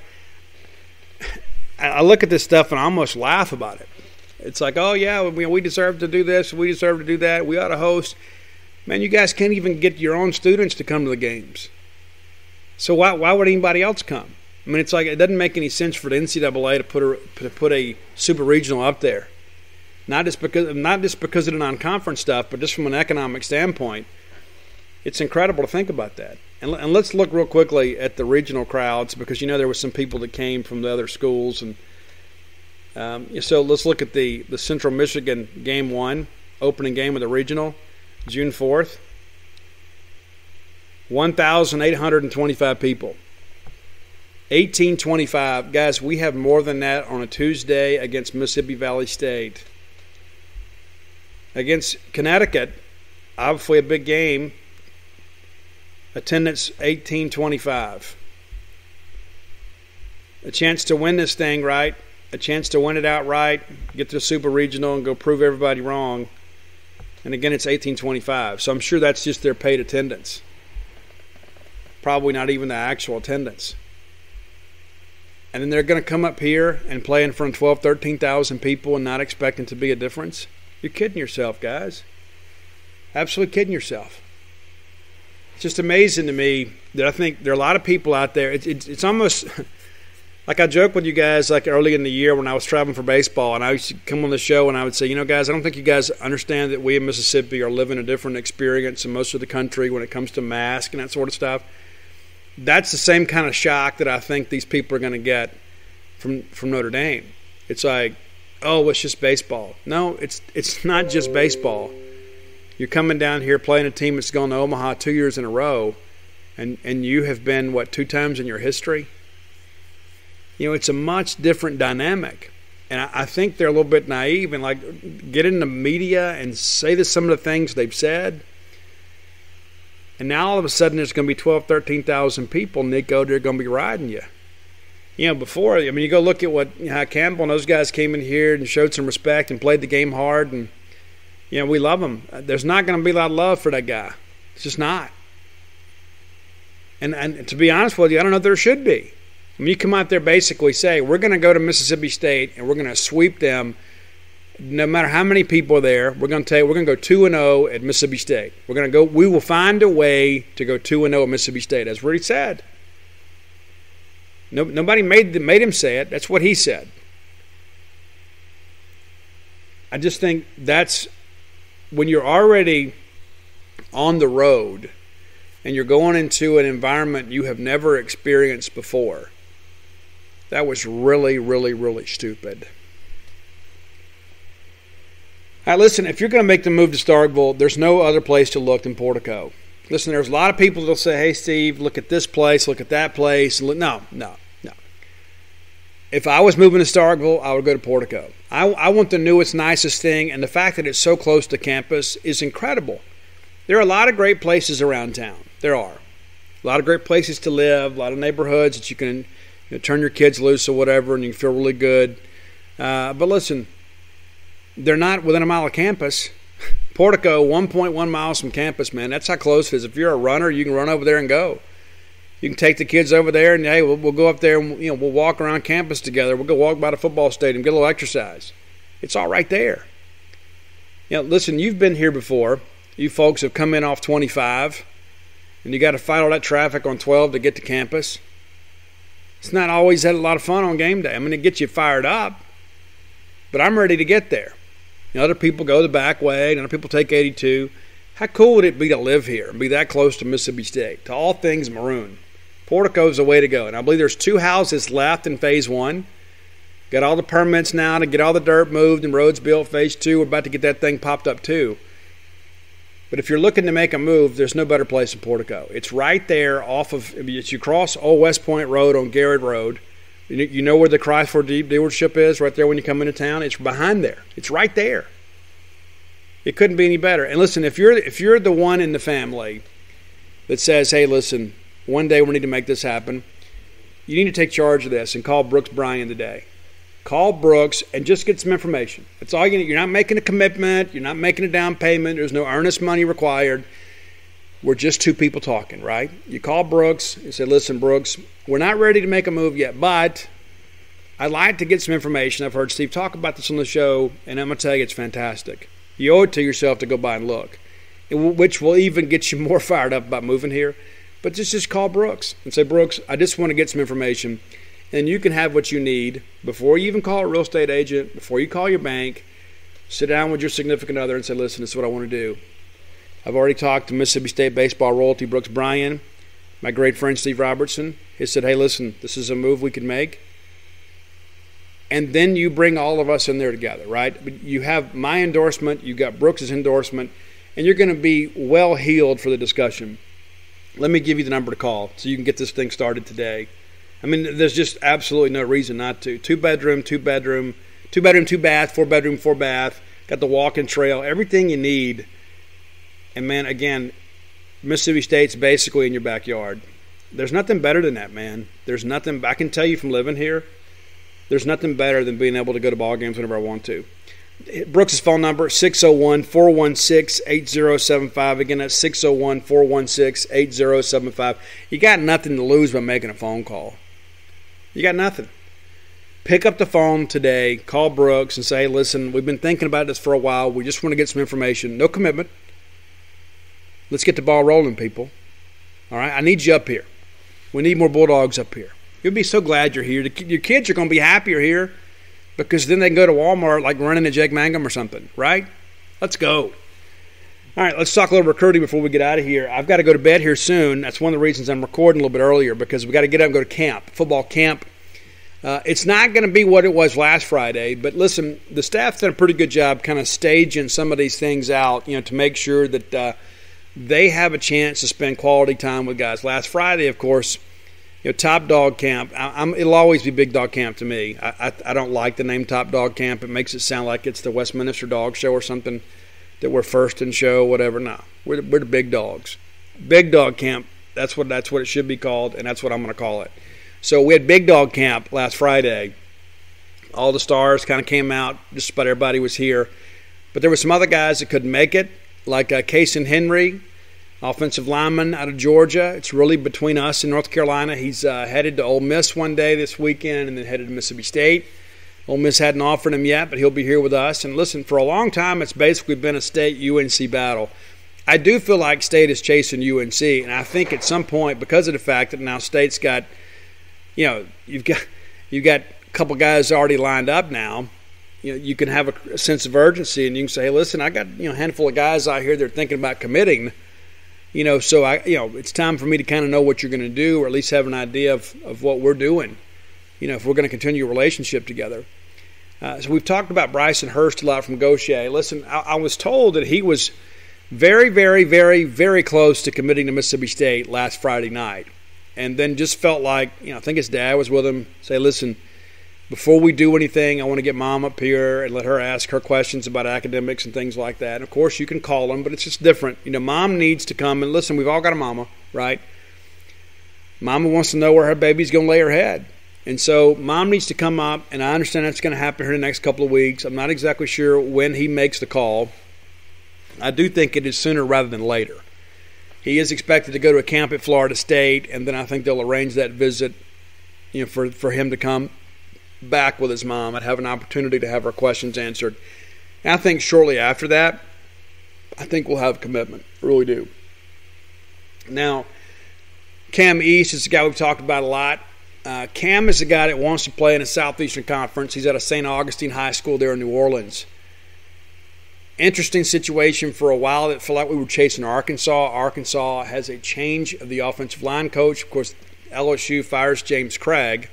I look at this stuff and I almost laugh about it. It's like, oh yeah, we, we deserve to do this, we deserve to do that, we ought to host. Man, you guys can't even get your own students to come to the games. So why why would anybody else come? I mean, it's like it doesn't make any sense for the NCAA to put a to put a super regional up there, not just because not just because of the non-conference stuff, but just from an economic standpoint it's incredible to think about that. And, and let's look real quickly at the regional crowds because you know there were some people that came from the other schools and um, so let's look at the the Central Michigan game one opening game of the regional, June fourth. 1,825 people. 1825. Guys, we have more than that on a Tuesday against Mississippi Valley State. Against Connecticut, obviously a big game. Attendance 1825. A chance to win this thing, right? A chance to win it outright, get to the Super Regional, and go prove everybody wrong. And again, it's 1825. So I'm sure that's just their paid attendance. Probably not even the actual attendance. And then they're going to come up here and play in front of 12, 13,000 people and not expecting to be a difference? You're kidding yourself, guys. Absolutely kidding yourself just amazing to me that I think there are a lot of people out there. It's, it's, it's almost like I joke with you guys like early in the year when I was traveling for baseball, and I used to come on the show and I would say, you know, guys, I don't think you guys understand that we in Mississippi are living a different experience than most of the country when it comes to masks and that sort of stuff. That's the same kind of shock that I think these people are going to get from from Notre Dame. It's like, oh, it's just baseball. No, it's it's not just baseball you're coming down here playing a team that's gone to Omaha two years in a row, and and you have been what two times in your history. You know, it's a much different dynamic, and I, I think they're a little bit naive and like get in the media and say this some of the things they've said. And now all of a sudden there's going to be 12, 13,000 people, Niko, they're going to be riding you. You know, before, I mean, you go look at what you know, Campbell and those guys came in here and showed some respect and played the game hard and – you know, we love him. There's not going to be a lot of love for that guy. It's just not. And, and to be honest with you, I don't know if there should be. When you come out there basically say, we're going to go to Mississippi State and we're going to sweep them. No matter how many people are there, we're going to tell you, we're going to go 2 and 0 at Mississippi State. We're going to go, we will find a way to go 2 and 0 at Mississippi State. That's what he said. No, nobody made, made him say it. That's what he said. I just think that's when you're already on the road and you're going into an environment you have never experienced before, that was really, really, really stupid. Listen, if you're going to make the move to Starkville, there's no other place to look than Portico. Listen, there's a lot of people that'll say, hey, Steve, look at this place, look at that place. No, no. If I was moving to Starkville, I would go to Portico. I, I want the newest, nicest thing, and the fact that it's so close to campus is incredible. There are a lot of great places around town. There are. A lot of great places to live, a lot of neighborhoods that you can you know, turn your kids loose or whatever, and you feel really good. Uh, but listen, they're not within a mile of campus. Portico, 1.1 miles from campus, man. That's how close it is. If you're a runner, you can run over there and go. You can take the kids over there, and hey, we'll, we'll go up there and you know we'll walk around campus together. We'll go walk by the football stadium, get a little exercise. It's all right there. You know, listen, you've been here before. You folks have come in off 25, and you got to fight all that traffic on 12 to get to campus. It's not always had a lot of fun on game day. I mean, it gets you fired up, but I'm ready to get there. You know, other people go the back way, and other people take 82. How cool would it be to live here and be that close to Mississippi State, to all things maroon? Portico's the way to go. And I believe there's two houses left in phase one. Got all the permits now to get all the dirt moved and roads built. Phase two, we're about to get that thing popped up too. But if you're looking to make a move, there's no better place than Portico. It's right there off of, if you cross Old West Point Road on Garrett Road. You know where the Chrysler Jeep dealership is, right there when you come into town? It's behind there. It's right there. It couldn't be any better. And listen, if you're if you're the one in the family that says, "Hey, listen, one day we need to make this happen," you need to take charge of this and call Brooks Bryan today. Call Brooks and just get some information. That's all you need. You're not making a commitment. You're not making a down payment. There's no earnest money required. We're just two people talking, right? You call Brooks. You say, listen, Brooks, we're not ready to make a move yet, but I'd like to get some information. I've heard Steve talk about this on the show, and I'm going to tell you it's fantastic. You owe it to yourself to go by and look, which will even get you more fired up about moving here. But just, just call Brooks and say, Brooks, I just want to get some information and you can have what you need before you even call a real estate agent, before you call your bank. Sit down with your significant other and say, listen, this is what I want to do. I've already talked to Mississippi State baseball royalty Brooks Bryan, my great friend Steve Robertson. He said, hey, listen, this is a move we could make. And then you bring all of us in there together, right? You have my endorsement, you've got Brooks's endorsement, and you're going to be well heeled for the discussion. Let me give you the number to call so you can get this thing started today. I mean, there's just absolutely no reason not to. Two bedroom, two bedroom, two bedroom, two bath, four bedroom, four bath. Got the walking trail, everything you need. And man, again, Mississippi State's basically in your backyard. There's nothing better than that, man. There's nothing. I can tell you from living here. There's nothing better than being able to go to ball games whenever I want to. Brooks' phone number 601 416 8075. Again, that's 601 416 8075. You got nothing to lose by making a phone call. You got nothing. Pick up the phone today, call Brooks, and say, listen, we've been thinking about this for a while. We just want to get some information. No commitment. Let's get the ball rolling, people. All right? I need you up here. We need more Bulldogs up here. You'll be so glad you're here. Your kids are going to be happier here because then they can go to Walmart like running a Jake Mangum or something, right? Let's go. All right, let's talk a little recruiting before we get out of here. I've got to go to bed here soon. That's one of the reasons I'm recording a little bit earlier because we got to get up and go to camp, football camp. Uh, it's not going to be what it was last Friday, but listen, the staff done a pretty good job kind of staging some of these things out, you know, to make sure that uh, they have a chance to spend quality time with guys. Last Friday, of course, you know, Top Dog Camp. I, it'll always be Big Dog Camp to me. I, I, I don't like the name Top Dog Camp. It makes it sound like it's the Westminster Dog Show or something that we're first in show, whatever. No, we're the, we're the big dogs. Big dog camp. That's what that's what it should be called, and that's what I'm going to call it. So we had big dog camp last Friday. All the stars kind of came out. Just about everybody was here, but there were some other guys that couldn't make it, like uh, Casey Henry, offensive lineman out of Georgia. It's really between us and North Carolina. He's uh, headed to Ole Miss one day this weekend, and then headed to Mississippi State. Ole Miss hadn't offered him yet, but he'll be here with us. And listen, for a long time, it's basically been a state UNC battle. I do feel like state is chasing UNC, and I think at some point, because of the fact that now state's got, you know, you've got you've got a couple guys already lined up now. You know, you can have a, sense of urgency, and you can say, hey, "Listen, I got you know a handful of guys out here that are thinking about committing." You know, so I, you know, it's time for me to kind of know what you're going to do, or at least have an idea of, of what we're doing you know, if we're going to continue a relationship together. Uh, so we've talked about Bryson Hurst a lot from Gautier. Listen, I, I, was told that he was very, very, very, very close to committing to Mississippi State last Friday night, and then just felt like, you know, I think his dad was with him. Say, listen, before we do anything, I want to get mom up here and let her ask her questions about academics and things like that. And of course, you can call them, but it's just different. You know, mom needs to come and listen. We've all got a mama, right? Mama wants to know where her baby's going to lay her head. And so mom needs to come up, and I understand that's going to happen here in the next couple of weeks. I'm not exactly sure when he makes the call. I do think it is sooner rather than later. He is expected to go to a camp at Florida State, and then I think they'll arrange that visit, you know, for, for him to come back with his mom and have an opportunity to have her questions answered. And I think shortly after that, I think we'll have commitment. I really do. Now, Cam East is a guy we've talked about a lot. Uh, Cam is a guy that wants to play in the Southeastern Conference. He's at a St. Augustine High School there in New Orleans. Interesting situation for a while. It felt like we were chasing Arkansas. Arkansas has a change of the offensive line coach. Of course, LSU fires James Cregg,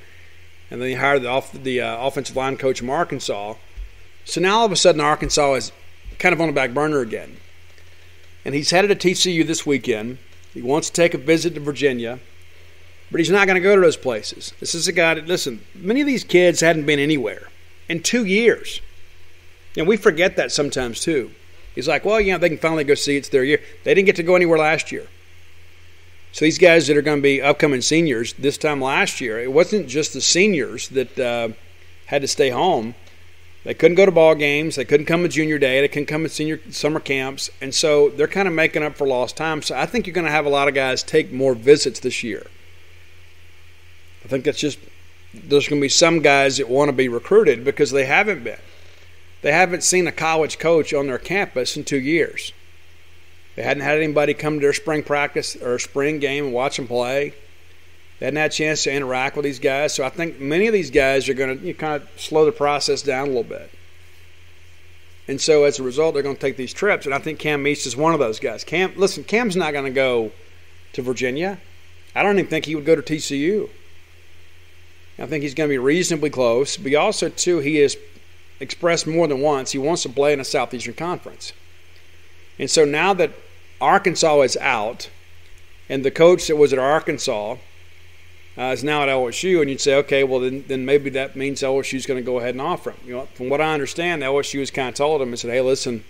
and then he hired the, off, the uh, offensive line coach from Arkansas. So now all of a sudden, Arkansas is kind of on the back burner again. And he's headed to TCU this weekend. He wants to take a visit to Virginia but he's not going to go to those places. This is a guy that, listen, many of these kids hadn't been anywhere in two years. And we forget that sometimes too. He's like, well, yeah, they can finally go see it's their year. They didn't get to go anywhere last year. So these guys that are going to be upcoming seniors this time last year, it wasn't just the seniors that uh, had to stay home. They couldn't go to ball games. They couldn't come to junior day. They couldn't come to senior summer camps, and so they're kind of making up for lost time. So I think you're going to have a lot of guys take more visits this year. I think that's just there's going to be some guys that want to be recruited because they haven't been. They haven't seen a college coach on their campus in two years. They hadn't had anybody come to their spring practice or spring game and watch them play. They hadn't had a chance to interact with these guys. So I think many of these guys are going to you know, kind of slow the process down a little bit. And so as a result, they're going to take these trips. And I think Cam East is one of those guys. Cam, listen, Cam's not going to go to Virginia. I don't even think he would go to TCU. I think he's going to be reasonably close. But also, too, he has expressed more than once he wants to play in a Southeastern Conference. And so now that Arkansas is out, and the coach that was at Arkansas uh, is now at LSU, and you'd say, okay, well then, then maybe that means LSU is going to go ahead and offer him. You know, from what I understand, LSU has kind of told him and said, hey, listen,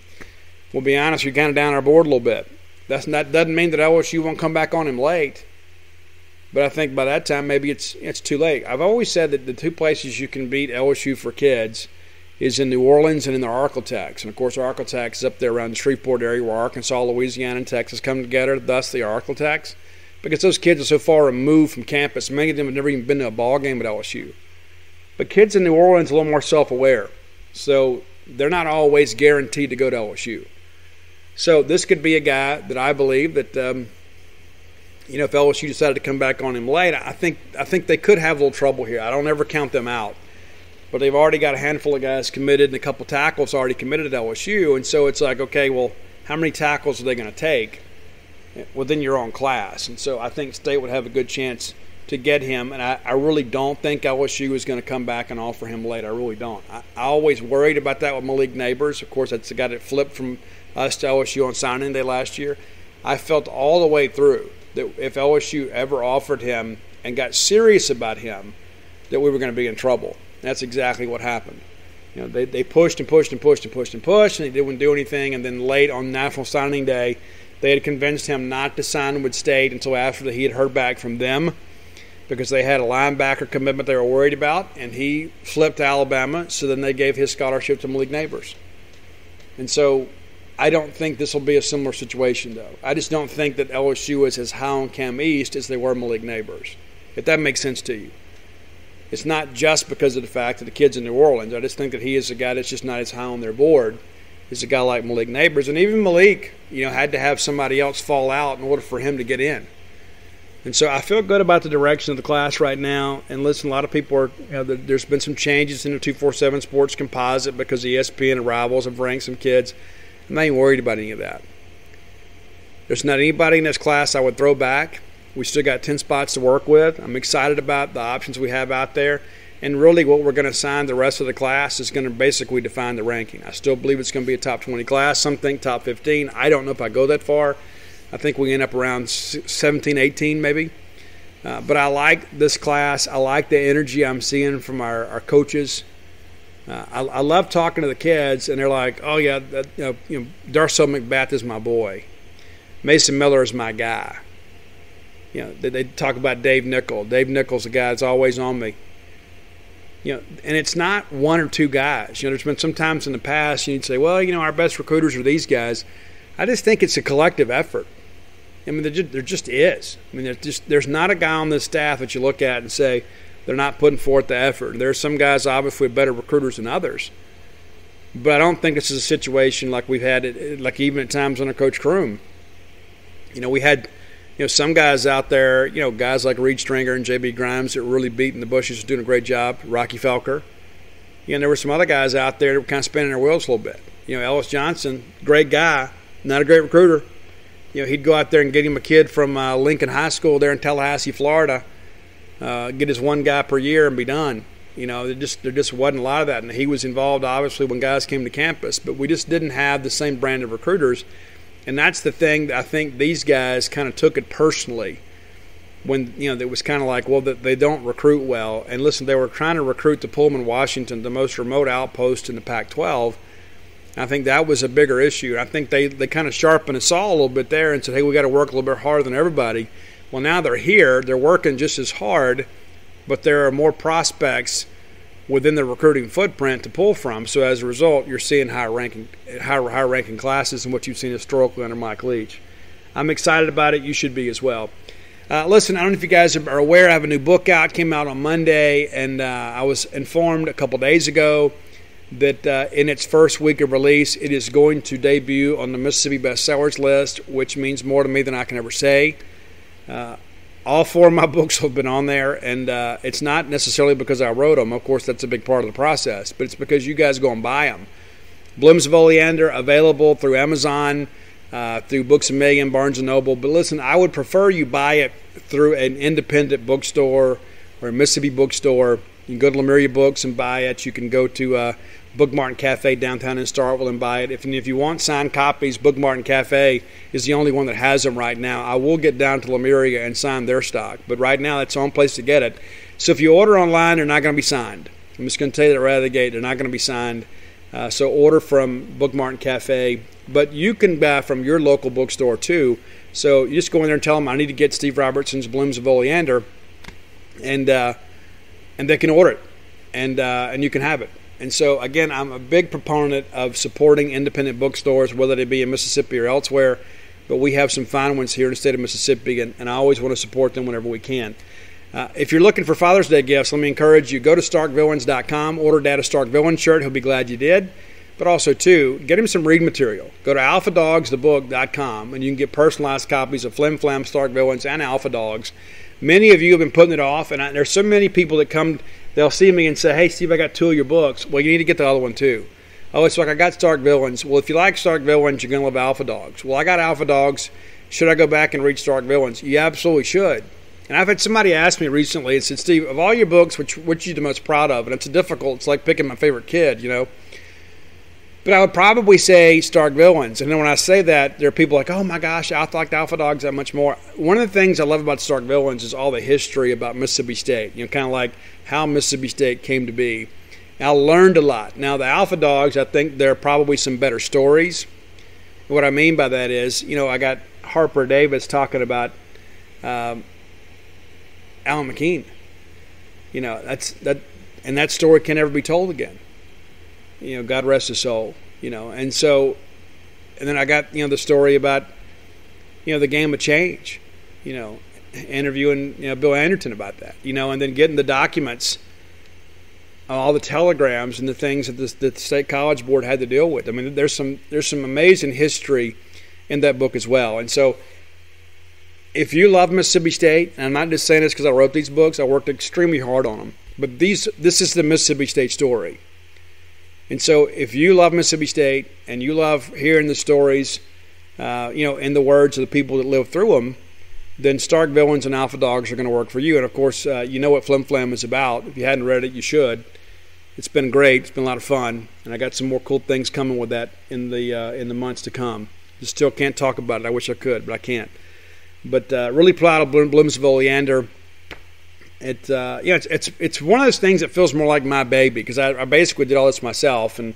we'll be honest, you're kind of down our board a little bit. That's, that doesn't mean that LSU won't come back on him late. But I think by that time maybe it's it's too late. I've always said that the two places you can beat LSU for kids is in New Orleans and in the Arklatex. And of course, Arklatex is up there around the Shreveport area where Arkansas, Louisiana, and Texas come together, thus the Arklatex. Because those kids are so far removed from campus, many of them have never even been to a ball game at LSU. But kids in New Orleans are a little more self aware. So they're not always guaranteed to go to LSU. So this could be a guy that I believe that um, you know, if LSU decided to come back on him late, I think I think they could have a little trouble here. I don't ever count them out. But they've already got a handful of guys committed and a couple tackles already committed at LSU, and so it's like, okay, well, how many tackles are they going to take within your own class? And so I think State would have a good chance to get him, and I, I really don't think LSU is going to come back and offer him late. I really don't. I, I always worried about that with Malik Neighbors. Of course, that's the guy that flipped from us to LSU on signing day last year. I felt all the way through that if LSU ever offered him and got serious about him, that we were going to be in trouble. That's exactly what happened. You know, they, they pushed and pushed and pushed and pushed and pushed, and he didn't do anything. And then late on National Signing Day, they had convinced him not to sign with State until after he had heard back from them because they had a linebacker commitment they were worried about, and he flipped to Alabama. So then they gave his scholarship to Malik Neighbors. And so I don't think this will be a similar situation, though. I just don't think that LSU is as high on Cam East as they were Malik Neighbors, If that makes sense to you. It's not just because of the fact that the kid's in New Orleans. I just think that he is a guy that's just not as high on their board as a guy like Malik Neighbors. And even Malik, you know, had to have somebody else fall out in order for him to get in. And so I feel good about the direction of the class right now. And listen, a lot of people are, you know, there's been some changes in the 247 Sports composite because ESPN and Rivals have ranked some kids. I'm not even worried about any of that. There's not anybody in this class I would throw back. We still got 10 spots to work with. I'm excited about the options we have out there. And really, what we're going to assign the rest of the class is going to basically define the ranking. I still believe it's going to be a top 20 class. Some think top 15. I don't know if I go that far. I think we end up around 17, 18 maybe. Uh, but I like this class. I like the energy I'm seeing from our, our coaches. Uh, I, I, love talking to the kids, and they're like, "Oh yeah, that, you know, you know, Darcel McBath is my boy. Mason Miller is my guy." You know, they, they talk about Dave Nichol. Dave Nichol's a guy that's always on me. You know, and it's not one or two guys. You know, there's been sometimes in the past you'd say, "Well, you know, our best recruiters are these guys." I just think it's a collective effort. I mean, there just, there just is. I mean, there's just there's not a guy on this staff that you look at and say they're not putting forth the effort. There are some guys obviously better recruiters than others, but I don't think this is a situation like we've had it, like even at times under Coach Croom. You know, we had you know some guys out there, you know, guys like Reed Stringer and JB Grimes that were really beating the bushes, doing a great job. Rocky Felker. You know, there were some other guys out there that were kind of spinning their wheels a little bit. You know, Ellis Johnson, great guy, not a great recruiter you know, he'd go out there and get him a kid from uh, Lincoln High School there in Tallahassee, Florida, uh, get his one guy per year and be done. You know, there just there just wasn't a lot of that, and he was involved obviously when guys came to campus, but we just didn't have the same brand of recruiters, and that's the thing that I think these guys kind of took it personally when you know it was kind of like well they don't recruit well, and listen, they were trying to recruit to Pullman, Washington, the most remote outpost in the Pac-12 I think that was a bigger issue. I think they, they kind of sharpened us all a little bit there and said, hey, we got to work a little bit harder than everybody. Well, now they're here. They're working just as hard, but there are more prospects within the recruiting footprint to pull from. So as a result, you're seeing higher ranking, higher, higher ranking classes than what you've seen historically under Mike Leach. I'm excited about it. You should be as well. Uh, listen, I don't know if you guys are aware. I have a new book out. Came out on Monday, and uh, I was informed a couple days ago that uh, in its first week of release, it is going to debut on the Mississippi bestsellers list, which means more to me than I can ever say. All four of my books have been on there, and uh, it's not necessarily because I wrote them. Of course, that's a big part of the process, but it's because you guys go and buy them. Blooms of Oleander available through Amazon, uh, through Books a Million, Barnes and Noble. But listen, I would prefer you buy it through an independent bookstore or a Mississippi bookstore. You can go to Lemuria Books and buy it. You can go to uh, Book Mart and Cafe downtown in Starkville and buy it. If, if you want signed copies, Book Mart and Cafe is the only one that has them right now. I will get down to Lemuria and sign their stock, but right now that's the only place to get it. So if you order online, they're not going to be signed. I'm just going to tell you that right out of the gate, they're not going to be signed. Uh, so order from Book Mart and Cafe, but you can buy from your local bookstore too. So you just go in there and tell them I need to get Steve Robertson's Blooms of Oleander, and uh, and they can order it, and uh, and you can have it. And so, again, I'm a big proponent of supporting independent bookstores, whether they be in Mississippi or elsewhere. But we have some fine ones here in the state of Mississippi, and, and I always want to support them whenever we can. Uh, if you're looking for Father's Day gifts, let me encourage you go to starkvillains.com, order Dad a Stark Villains shirt. He'll be glad you did. But also, too, get him some read material. Go to alphadogsthebook.com, and you can get personalized copies of Flim Flam, Stark Villains, and Alpha Dogs. Many of you have been putting it off, and I, there's so many people that come they'll see me and say, "Hey, Steve, I got two of your books. Well, you need to get the other one too." Oh, it's like I got Stark Villains. Well, if you like Stark Villains, you're gonna love Alpha Dogs. Well, I got Alpha Dogs. Should I go back and read Stark Villains? You absolutely should. And I've had somebody ask me recently and said, Steve, of all your books, which which are you the most proud of? And it's difficult. It's like picking my favorite kid, you know. But I would probably say Stark Villains. And then when I say that, there are people like, oh my gosh, I like the Alpha Dogs that much more. One of the things I love about Stark Villains is all the history about Mississippi State. You know, kind of like how Mississippi State came to be. I learned a lot. Now, the Alpha Dogs, I think there are probably some better stories. What I mean by that is, you know, I got Harper Davis talking about um, Alan McKean. You know, that's that, and that story can never be told again. You know, God rest his soul. You know, and so, and then I got you know the story about you know the game of change. You know, interviewing you know, Bill Anderton about that, you know, and then getting the documents, all the telegrams and the things that the, that the state college board had to deal with. I mean, there's some there's some amazing history in that book as well. And so, if you love Mississippi State, and I'm not just saying this because I wrote these books, I worked extremely hard on them. But these this is the Mississippi State story. And so, if you love Mississippi State and you love hearing the stories, uh, you know, in the words of the people that live through them, then Stark Villains and Alpha Dogs are going to work for you. And of course, uh, you know what Flim Flam is about. If you hadn't read it, you should. It's been great. It's been a lot of fun, and I got some more cool things coming with that in the uh, in the months to come. Just still can't talk about it. I wish I could, but I can't. But uh, really proud of Blooms of Oleander. It uh, yeah, it's, it's it's one of those things that feels more like my baby because I, I basically did all this myself, and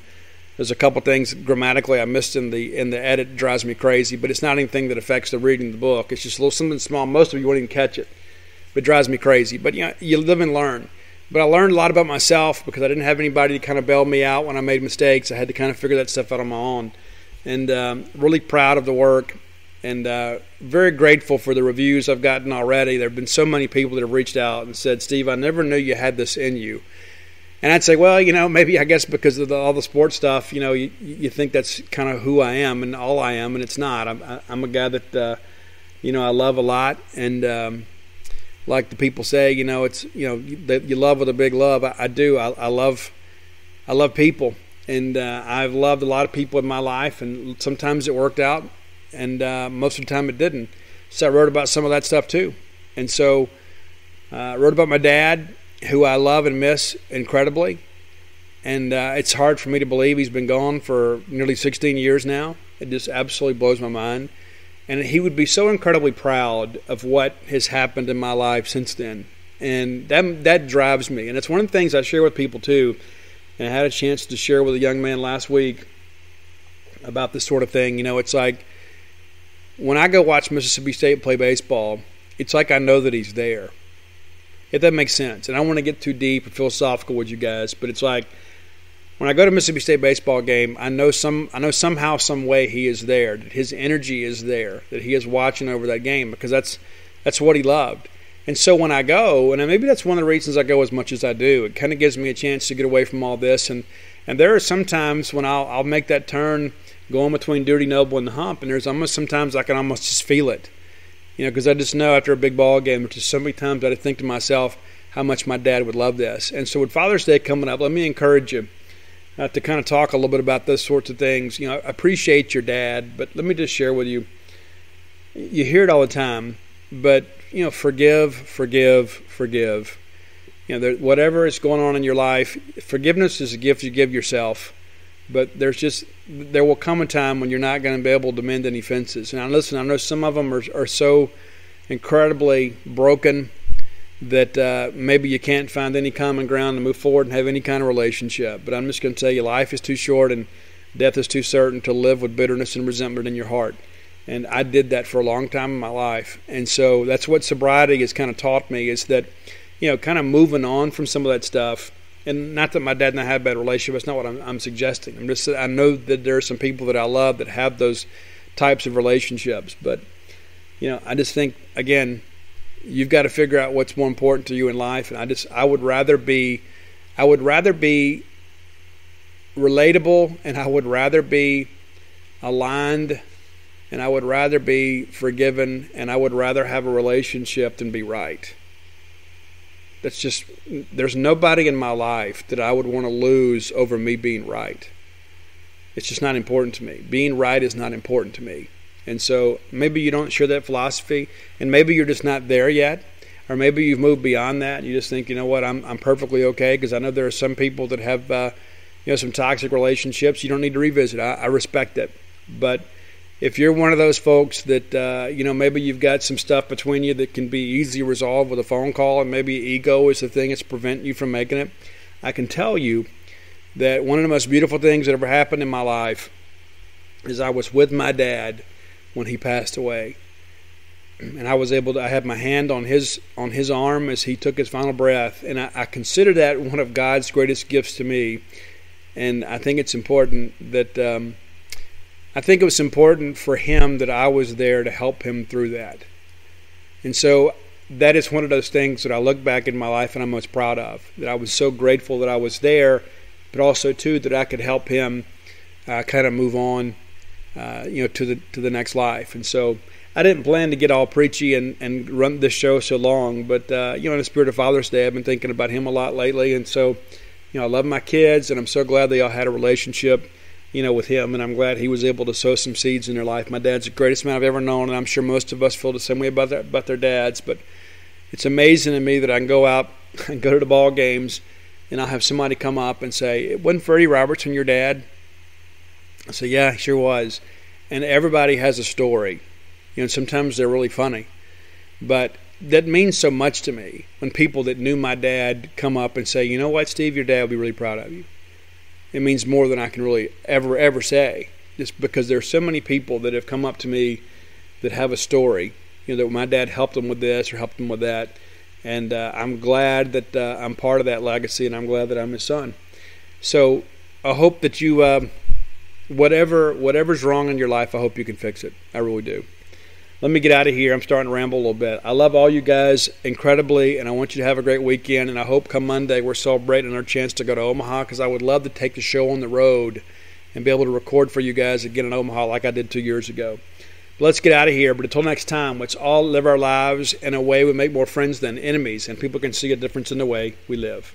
there's a couple things grammatically I missed in the in the edit drives me crazy, but it's not anything that affects the reading of the book. It's just a little something small. Most of you won't even catch it, but it drives me crazy. But you know, you live and learn. But I learned a lot about myself because I didn't have anybody to kind of bail me out when I made mistakes. I had to kind of figure that stuff out on my own, and um, really proud of the work and uh, very grateful for the reviews I've gotten already. There have been so many people that have reached out and said, "Steve, I never knew you had this in you." And I'd say, well, you know, maybe I guess because of the, all the sports stuff, you know, you, you think that's kind of who I am and all I am, and it's not. I'm, I'm a guy that, uh, you know, I love a lot, and um, like the people say, you know, it's you know that you love with a big love. I, I do. I, I, love, I love people, and uh, I've loved a lot of people in my life, and sometimes it worked out, and uh, most of the time it didn't. So I wrote about some of that stuff too, and so uh, I wrote about my dad, who I love and miss incredibly, and uh, it's hard for me to believe he's been gone for nearly 16 years now. It just absolutely blows my mind, and he would be so incredibly proud of what has happened in my life since then, and that that drives me, and it's one of the things I share with people too. And I had a chance to share with a young man last week about this sort of thing. You know, it's like when I go watch Mississippi State play baseball, it's like I know that he's there. If that makes sense. And I don't want to get too deep and philosophical with you guys, but it's like when I go to Mississippi State baseball game, I know some I know somehow, some way he is there, that his energy is there, that he is watching over that game because that's that's what he loved. And so when I go, and maybe that's one of the reasons I go as much as I do, it kind of gives me a chance to get away from all this. And and there are some times when I'll I'll make that turn going between Dudy Noble and the hump, and there's almost sometimes I can almost just feel it, you know, because I just know after a big ball game, which is so many times I think to myself how much my dad would love this. And so with Father's Day coming up, let me encourage you uh, to kind of talk a little bit about those sorts of things. You know, appreciate your dad, but let me just share with you. You hear it all the time, but you know, forgive, forgive, forgive. You know, there, whatever is going on in your life, forgiveness is a gift you give yourself but there's just there will come a time when you're not going to be able to mend any fences. I listen, I know some of them are are so incredibly broken that uh, maybe you can't find any common ground to move forward and have any kind of relationship. But I'm just going to tell you, life is too short and death is too certain to live with bitterness and resentment in your heart. And I did that for a long time in my life. And so that's what sobriety has kind of taught me is that, you know, kind of moving on from some of that stuff and not that my dad and I had a bad relationship. That's not what I'm, I'm suggesting. I'm just I know that there are some people that I love that have those types of relationships, but you know, I just think again, you've got to figure out what's more important to you in life, and I just I would rather be, I would rather be relatable, and I would rather be aligned, and I would rather be forgiven, and I would rather have a relationship than be right that's just there's nobody in my life that I would want to lose over me being right. It's just not important to me. Being right is not important to me. And so maybe you don't share that philosophy, and maybe you're just not there yet, or maybe you've moved beyond that. And you just think, you know what, I'm I'm perfectly okay because I know there are some people that have, uh, you know, some toxic relationships. You don't need to revisit. I, I respect it, but if you're one of those folks that uh, you know maybe you've got some stuff between you that can be easily resolved with a phone call and maybe ego is the thing that's preventing you from making it i can tell you that one of the most beautiful things that ever happened in my life is i was with my dad when he passed away. And i was able to i had my hand on his on his arm as he took his final breath and i, I consider that one of god's greatest gifts to me. And i think it's important that um, I think it was important for him that I was there to help him through that. And so that is one of those things that I look back in my life and I'm most proud of. That I was so grateful that I was there, but also too that I could help him uh, kind of move on, uh, you know, to the to the next life. And so I didn't plan to get all preachy and, and run this show so long, but uh, you know, in the spirit of Father's Day, I've been thinking about him a lot lately, and so you know, I love my kids, and I'm so glad they all had a relationship you know, with him, and I'm glad he was able to sow some seeds in their life. My dad's the greatest man I've ever known, and I'm sure most of us feel the same way about their, about their dads. But it's amazing to me that I can go out and go to the ball games, and I'll have somebody come up and say, "It wasn't Freddie Robertson your dad?" I say, "Yeah, sure was." And everybody has a story, you know. Sometimes they're really funny, but that means so much to me when people that knew my dad come up and say, you know what, Steve, your dad will be really proud of you. It means more than I can really ever, ever say. Just because there's so many people that have come up to me that have a story, you know, that my dad helped them with this or helped them with that. And uh, I'm glad that uh, I'm part of that legacy and I'm glad that I'm his son. So I hope that you, uh, whatever whatever's wrong in your life, I hope you can fix it. I really do let me get out of here. I'm starting to ramble a little bit. I love all you guys incredibly, and I want you to have a great weekend. And I hope come Monday we're celebrating our chance to go to Omaha because I would love to take the show on the road and be able to record for you guys again in Omaha like I did two years ago. But let's get out of here. But until next time, let's all live our lives in a way we make more friends than enemies, and people can see a difference in the way we live.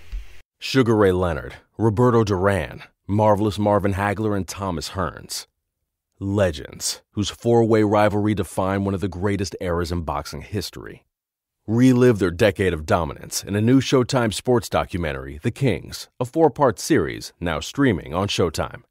Sugar Ray Leonard, Roberto Duran, Marvelous Marvin Hagler, and Thomas Hearns legends whose four way rivalry defined one of the greatest eras in boxing history. Relive their decade of dominance in a new Showtime sports documentary, The Kings, a four part series now streaming on Showtime.